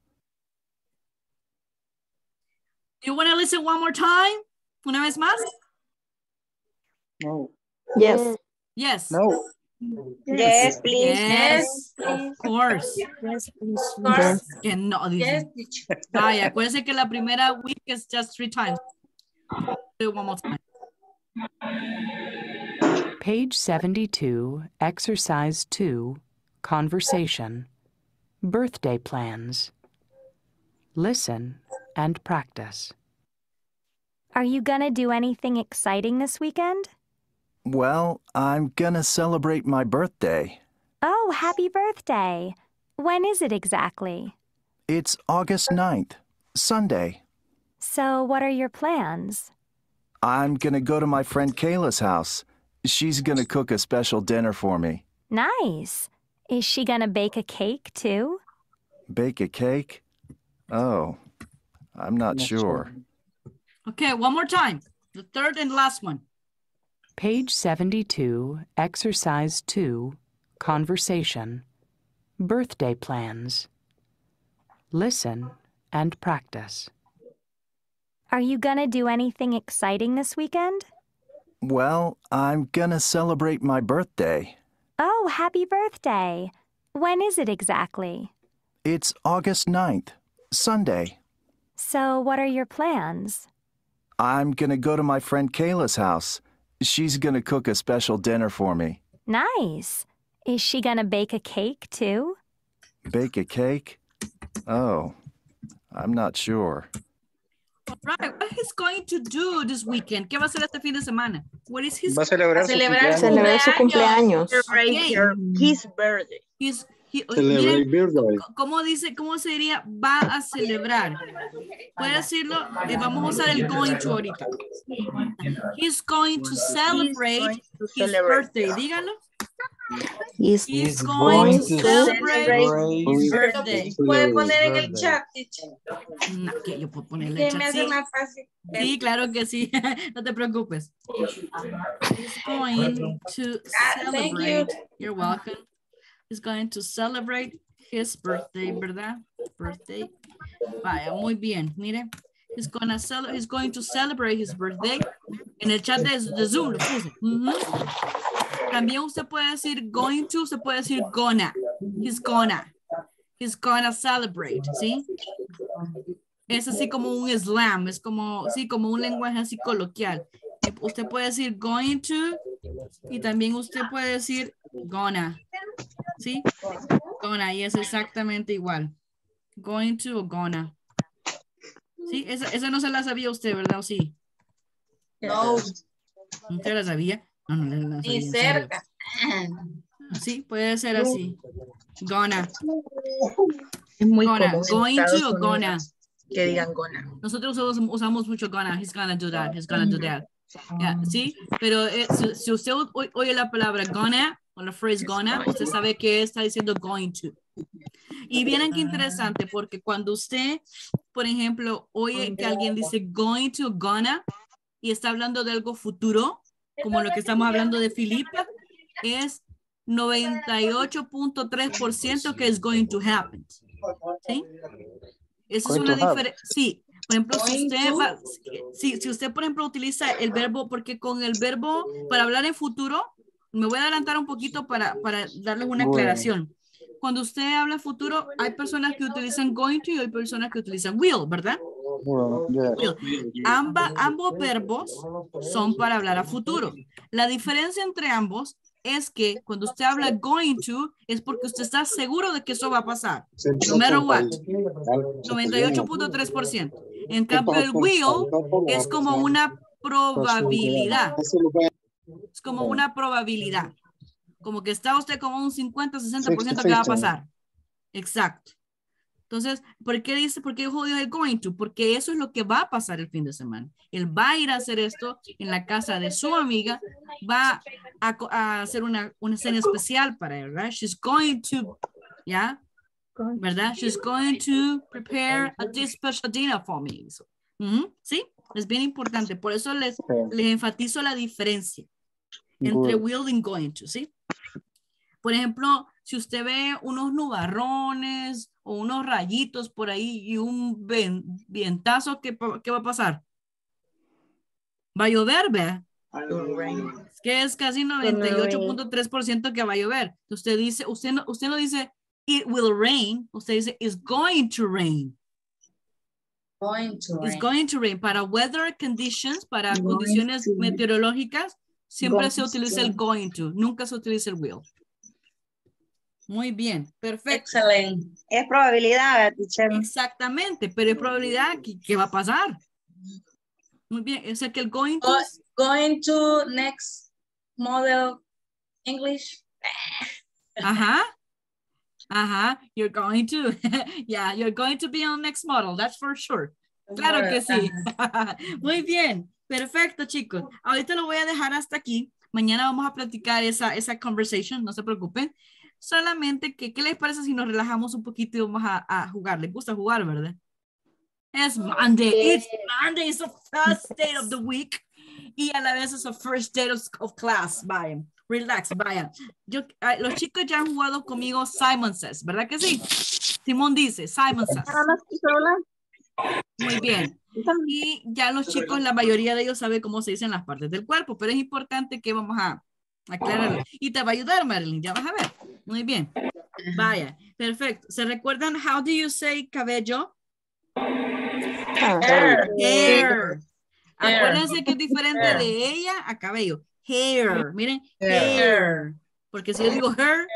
You want to listen one more time? Una vez más? No. Yes. Yes. No. Yes, please. Yes, of course. Yes, please. Yes. Que no, Yes, dice. teacher. Ay, acuérdense que la primera week is just three times. Do it one more time. Page 72, Exercise 2, Conversation, Birthday Plans. Listen and practice. Are you gonna do anything exciting this weekend? Well, I'm gonna celebrate my birthday. Oh, happy birthday! When is it exactly? It's August 9th, Sunday. So, what are your plans? I'm gonna go to my friend Kayla's house. She's gonna cook a special dinner for me. Nice. Is she gonna bake a cake too? Bake a cake? Oh, I'm not Not sure. Okay, one more time. The third and last one. Page 72, Exercise 2, Conversation, Birthday Plans. Listen and practice. Are you gonna do anything exciting this weekend? Well, I'm gonna celebrate my birthday. Oh, happy birthday! When is it exactly? It's August 9th, Sunday. So, what are your plans? I'm gonna go to my friend Kayla's house. She's gonna cook a special dinner for me. Nice. Is she gonna bake a cake too? Bake a cake? Oh, I'm not sure. All right, what he's going to do this weekend? ¿Qué va a hacer este fin de semana? What is his Va a celebrar celebrar su cumpleaños. Celebrar su cumpleaños. Celebrate Okay. his birthday. His, he- Celebrate miren. ¿cómo dice, cómo se diría? Va a celebrar. Puede decirlo, Eh, vamos a usar el going to ahorita. He's going to celebrate his birthday. Dígalo. Is He's He's going to going to celebrate celebrate his birthday. Puede poner en el chat. No, que yo puedo ponerle Que chat, me hace sí. más fácil. Sí, claro que sí. No te preocupes. He's going to Ah, celebrate. You're welcome. He's going to celebrate his birthday, ¿verdad? Birthday. Vaya, muy bien. Mire. He's, gonna he's going to celebrate his birthday. En el chat de, de Zoom puse. Ujú. También usted puede decir going to, usted puede decir gonna. He's gonna. He's gonna celebrate, ¿sí? Es así como un slam, es como, sí, como un lenguaje así coloquial. Usted puede decir going to y también usted puede decir gonna, ¿sí? Gonna, y es exactamente igual. Going to o gonna. Sí, esa, esa no se la sabía usted, ¿verdad? ¿O sí? No, ¿Usted la sabía? No, no la sabía. ni cerca. Sí, puede ser así. Gonna. Es muy Gonna. Going to o gonna. que digan gonna. Nosotros usamos, usamos mucho gonna. He's gonna do that. He's gonna do that. Ya, ¿Sí? Pero eh, si, si usted oye la palabra gonna o la phrase gonna, usted sabe que está diciendo going to. Y miren qué interesante, porque cuando usted, por ejemplo, oye que alguien dice going to gonna y está hablando de algo futuro, como lo que estamos hablando de Filipa, es 98.3% que es going to happen. ¿Sí? Esa es una diferencia. Sí, por ejemplo, si usted, va- si, si usted, por ejemplo, utiliza el verbo, porque con el verbo para hablar en futuro, me voy a adelantar un poquito para, para darles una aclaración. Cuando usted habla futuro, hay personas que utilizan going to y hay personas que utilizan will, ¿verdad? Well, yeah. Will. Amba- ambos verbos son para hablar a futuro. La diferencia entre ambos es que cuando usted habla going to es porque usted está seguro de que eso va a pasar. No matter what. 98.3%. En cambio, el will es como una probabilidad. Es como una probabilidad. Como que está usted como un 50, 60% que va a pasar. Exacto. Entonces, ¿por qué dice, por qué jodido el going to? Porque eso es lo que va a pasar el fin de semana. Él va a ir a hacer esto en la casa de su amiga, va a, a hacer una, una cena especial para él, ¿verdad? She's going to, ¿ya? ¿Verdad? She's going to prepare a this special dinner for me. So, ¿Sí? Es bien importante. Por eso les, les enfatizo la diferencia. entre Good. will y going to, ¿sí? Por ejemplo, si usted ve unos nubarrones o unos rayitos por ahí y un ven- vientazo, ¿qué, qué va a pasar? Va a llover. Es que es casi 98.3% que va a llover. Usted dice, usted no, usted no dice it will rain, usted dice it's going to rain. Going to It's rain. going to rain. Para weather conditions, para Going condiciones to. meteorológicas, siempre Going se utiliza el going to, nunca se utiliza el will. Muy bien, perfecto. Excelente. Es probabilidad, teacher. Exactamente, pero es probabilidad que, que va a pasar. Muy bien, o sea que el going to going to next model English. Ajá. Ajá. You're going to. yeah, you're going to be on next model. That's for sure. Claro que sí. Muy bien. Perfecto, chicos. Ahorita lo voy a dejar hasta aquí. Mañana vamos a platicar esa, esa conversation. No se preocupen. Solamente que, ¿qué les parece si nos relajamos un poquito y vamos a, a jugar? ¿Les gusta jugar, verdad? Es Monday. It's Monday. It's the first day of the week. Y a la vez es the first day of, of class. Vayan. Relax, vayan. Yo, los chicos ya han jugado conmigo Simon Says, ¿verdad que sí? Simón dice, Simon Says. Muy bien. Y ya los chicos, la mayoría de ellos sabe cómo se dicen las partes del cuerpo, pero es importante que vamos a aclararlo. Y te va a ayudar, Marilyn, ya vas a ver. Muy bien. Vaya, perfecto. ¿Se recuerdan how do you say cabello? Hair. Hair. Acuérdense que es diferente de ella a cabello. Hair. Miren, Hair. hair. Porque si yo digo her,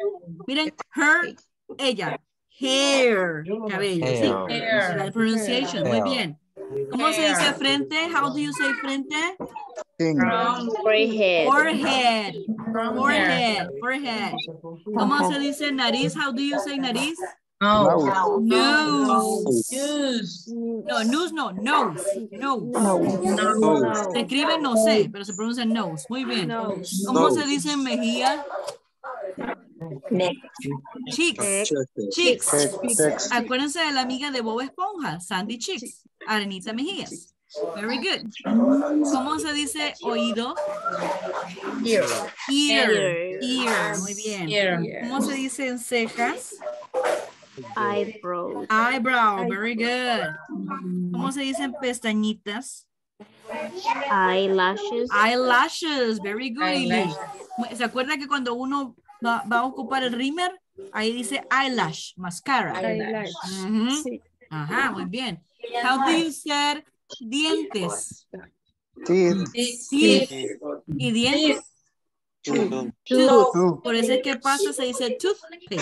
miren, her, ella. Hair. Cabello. ¿sí? Hair. La pronunciation. Muy Hair. bien. ¿Cómo se dice Hair. frente? How do you say frente? From Forehead. Forehead. Forehead. Forehead. ¿Cómo se dice nariz? How do you say nariz? No. Nose. No, nose no, nose. Nose. No. Se escribe no sé, pero se pronuncia nose. Muy bien. ¿Cómo se dice mejilla? Cheeks. Cheeks. Cheeks. Cheeks. Acuérdense de la amiga de Bob Esponja, Sandy Cheeks. Arenita Mejías. Very good. ¿Cómo se dice oído? Ear. Ear. Ear. Muy bien. ¿Cómo se dice en cejas? Eyebrows. Eyebrow. Very good. ¿Cómo se dicen pestañitas? Eyelashes. Eyelashes. Very good. Eyelashes. ¿Se acuerda que cuando uno va, va a ocupar el rímer, ahí dice eyelash, mascara? Eyelash. Sí. Ajá, muy bien. How do you say dientes? Teeth. Teeth. ¿Y dientes? Tooth. Tooth. Por eso es que pasta se dice toothpaste.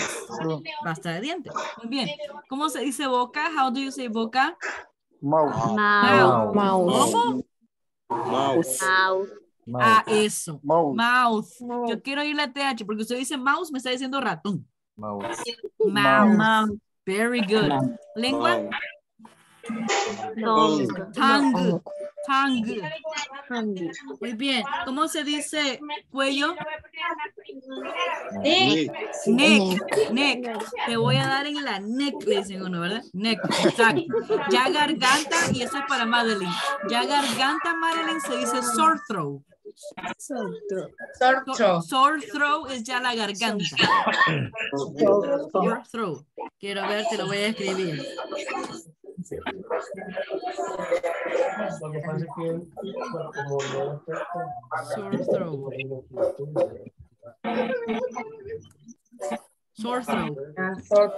Pasta de dientes. Muy bien. ¿Cómo se dice boca? How do you say boca? Mouth. Mouth. ¿Cómo? Mouse. Mouth. Ah, eso. Mouth. Mouth. Yo quiero oír la TH porque usted dice mouse, me está diciendo ratón. Mouse. Mouth. Very good. Lengua. Tongue. Tongue. Tongue. Muy bien. ¿Cómo se dice cuello? Neck. Neck. Neck. Te voy a dar en la neck, le dicen uno, ¿verdad? Neck. Exacto. Ya garganta, y eso es para Madeline. Ya garganta, Madeline, se dice sore throat. Sore Sore throat. Sore throat es ya la garganta. Sore throat. Quiero ver, te lo voy a escribir. Sore throat. Ah, sore throat.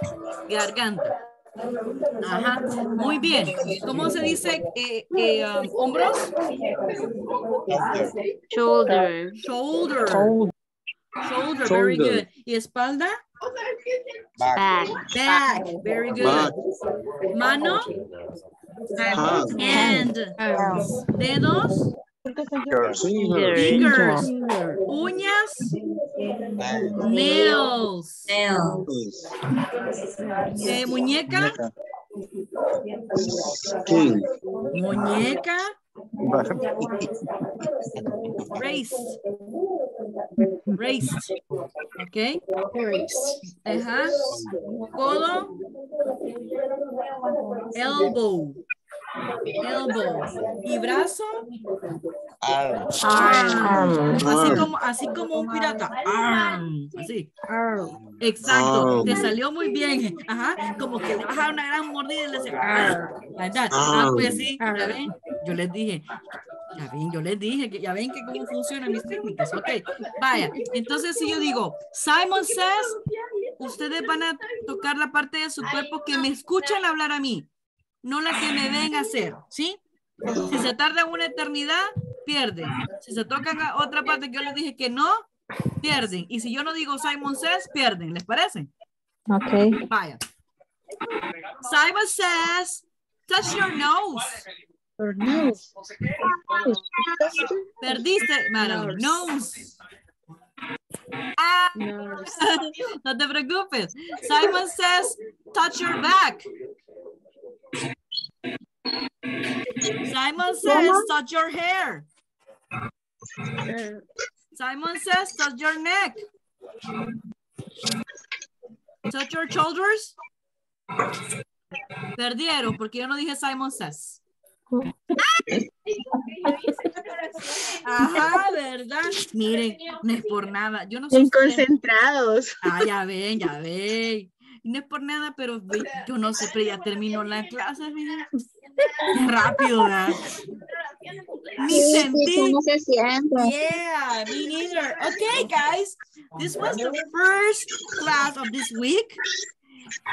Garganta. Ajá. Muy bien. ¿Cómo se dice eh, eh, um, hombros? Shoulder. Shoulder. Shoulder. Very good. ¿Y espalda? Back. Back. Very good. Mano? Hand. Dedos? Fingers. Uñas? Nails. Nails. Eh, muñeca? Muñeca? Race. Race. ¿Ok? Ajá. Codo. Elbow. Elbow. Y brazo, Arm. arm. Así Arm. como, así como un pirata. Arm. Así. Exacto. Te Arm. salió muy bien. Ajá. Como que le vas a dar una gran mordida y le arm. Like that. Ah, pues sí. Ya ven. Yo les dije. Ya ven, yo les dije que ya ven que cómo funcionan mis técnicas. Ok, vaya. Entonces, si yo digo, Simon says, ustedes van a tocar la parte de su cuerpo que me escuchan hablar a mí, no la que me ven hacer, ¿sí? Si se tarda una eternidad, pierden. Si se tocan a otra parte que yo les dije que no, pierden. Y si yo no digo Simon says, pierden. ¿Les parece? Ok. Vaya. Simon says, touch your nose. Perdiste, madam. Nose. Ah, no te preocupes. Simon says, touch your back. Simon says, touch your hair. Simon says, touch your neck. Touch your shoulders. Perdieron porque yo no dije Simon says. Ajá, ¿verdad? Miren, no es por nada. Yo no. Bien ustedes- concentrados. Ah, ya ven, ya ven. No es por nada, pero ve, yo no sé, pero ya terminó la clase. Qué rápido, ¿verdad? Ni sentí. ¿Cómo se siente? Yeah, me neither. Okay, guys, this was the first class of this week.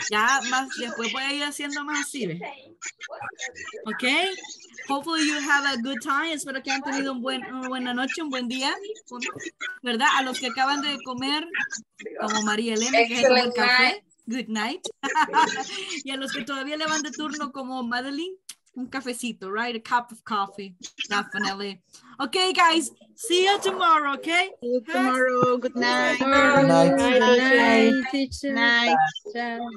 Ya más después voy a ir haciendo más así, ¿ve? Okay. Hopefully you have a good time. Espero que hayan tenido un buen, una buena noche, un buen día, ¿verdad? A los que acaban de comer, como María Elena, que se tomó el café. Good night. y a los que todavía le van de turno, como Madeline, un cafecito, right? A cup of coffee, definitely. Okay, guys, see you tomorrow, okay? See you tomorrow. Good night. Good night. Good night. teacher. Night. Chao.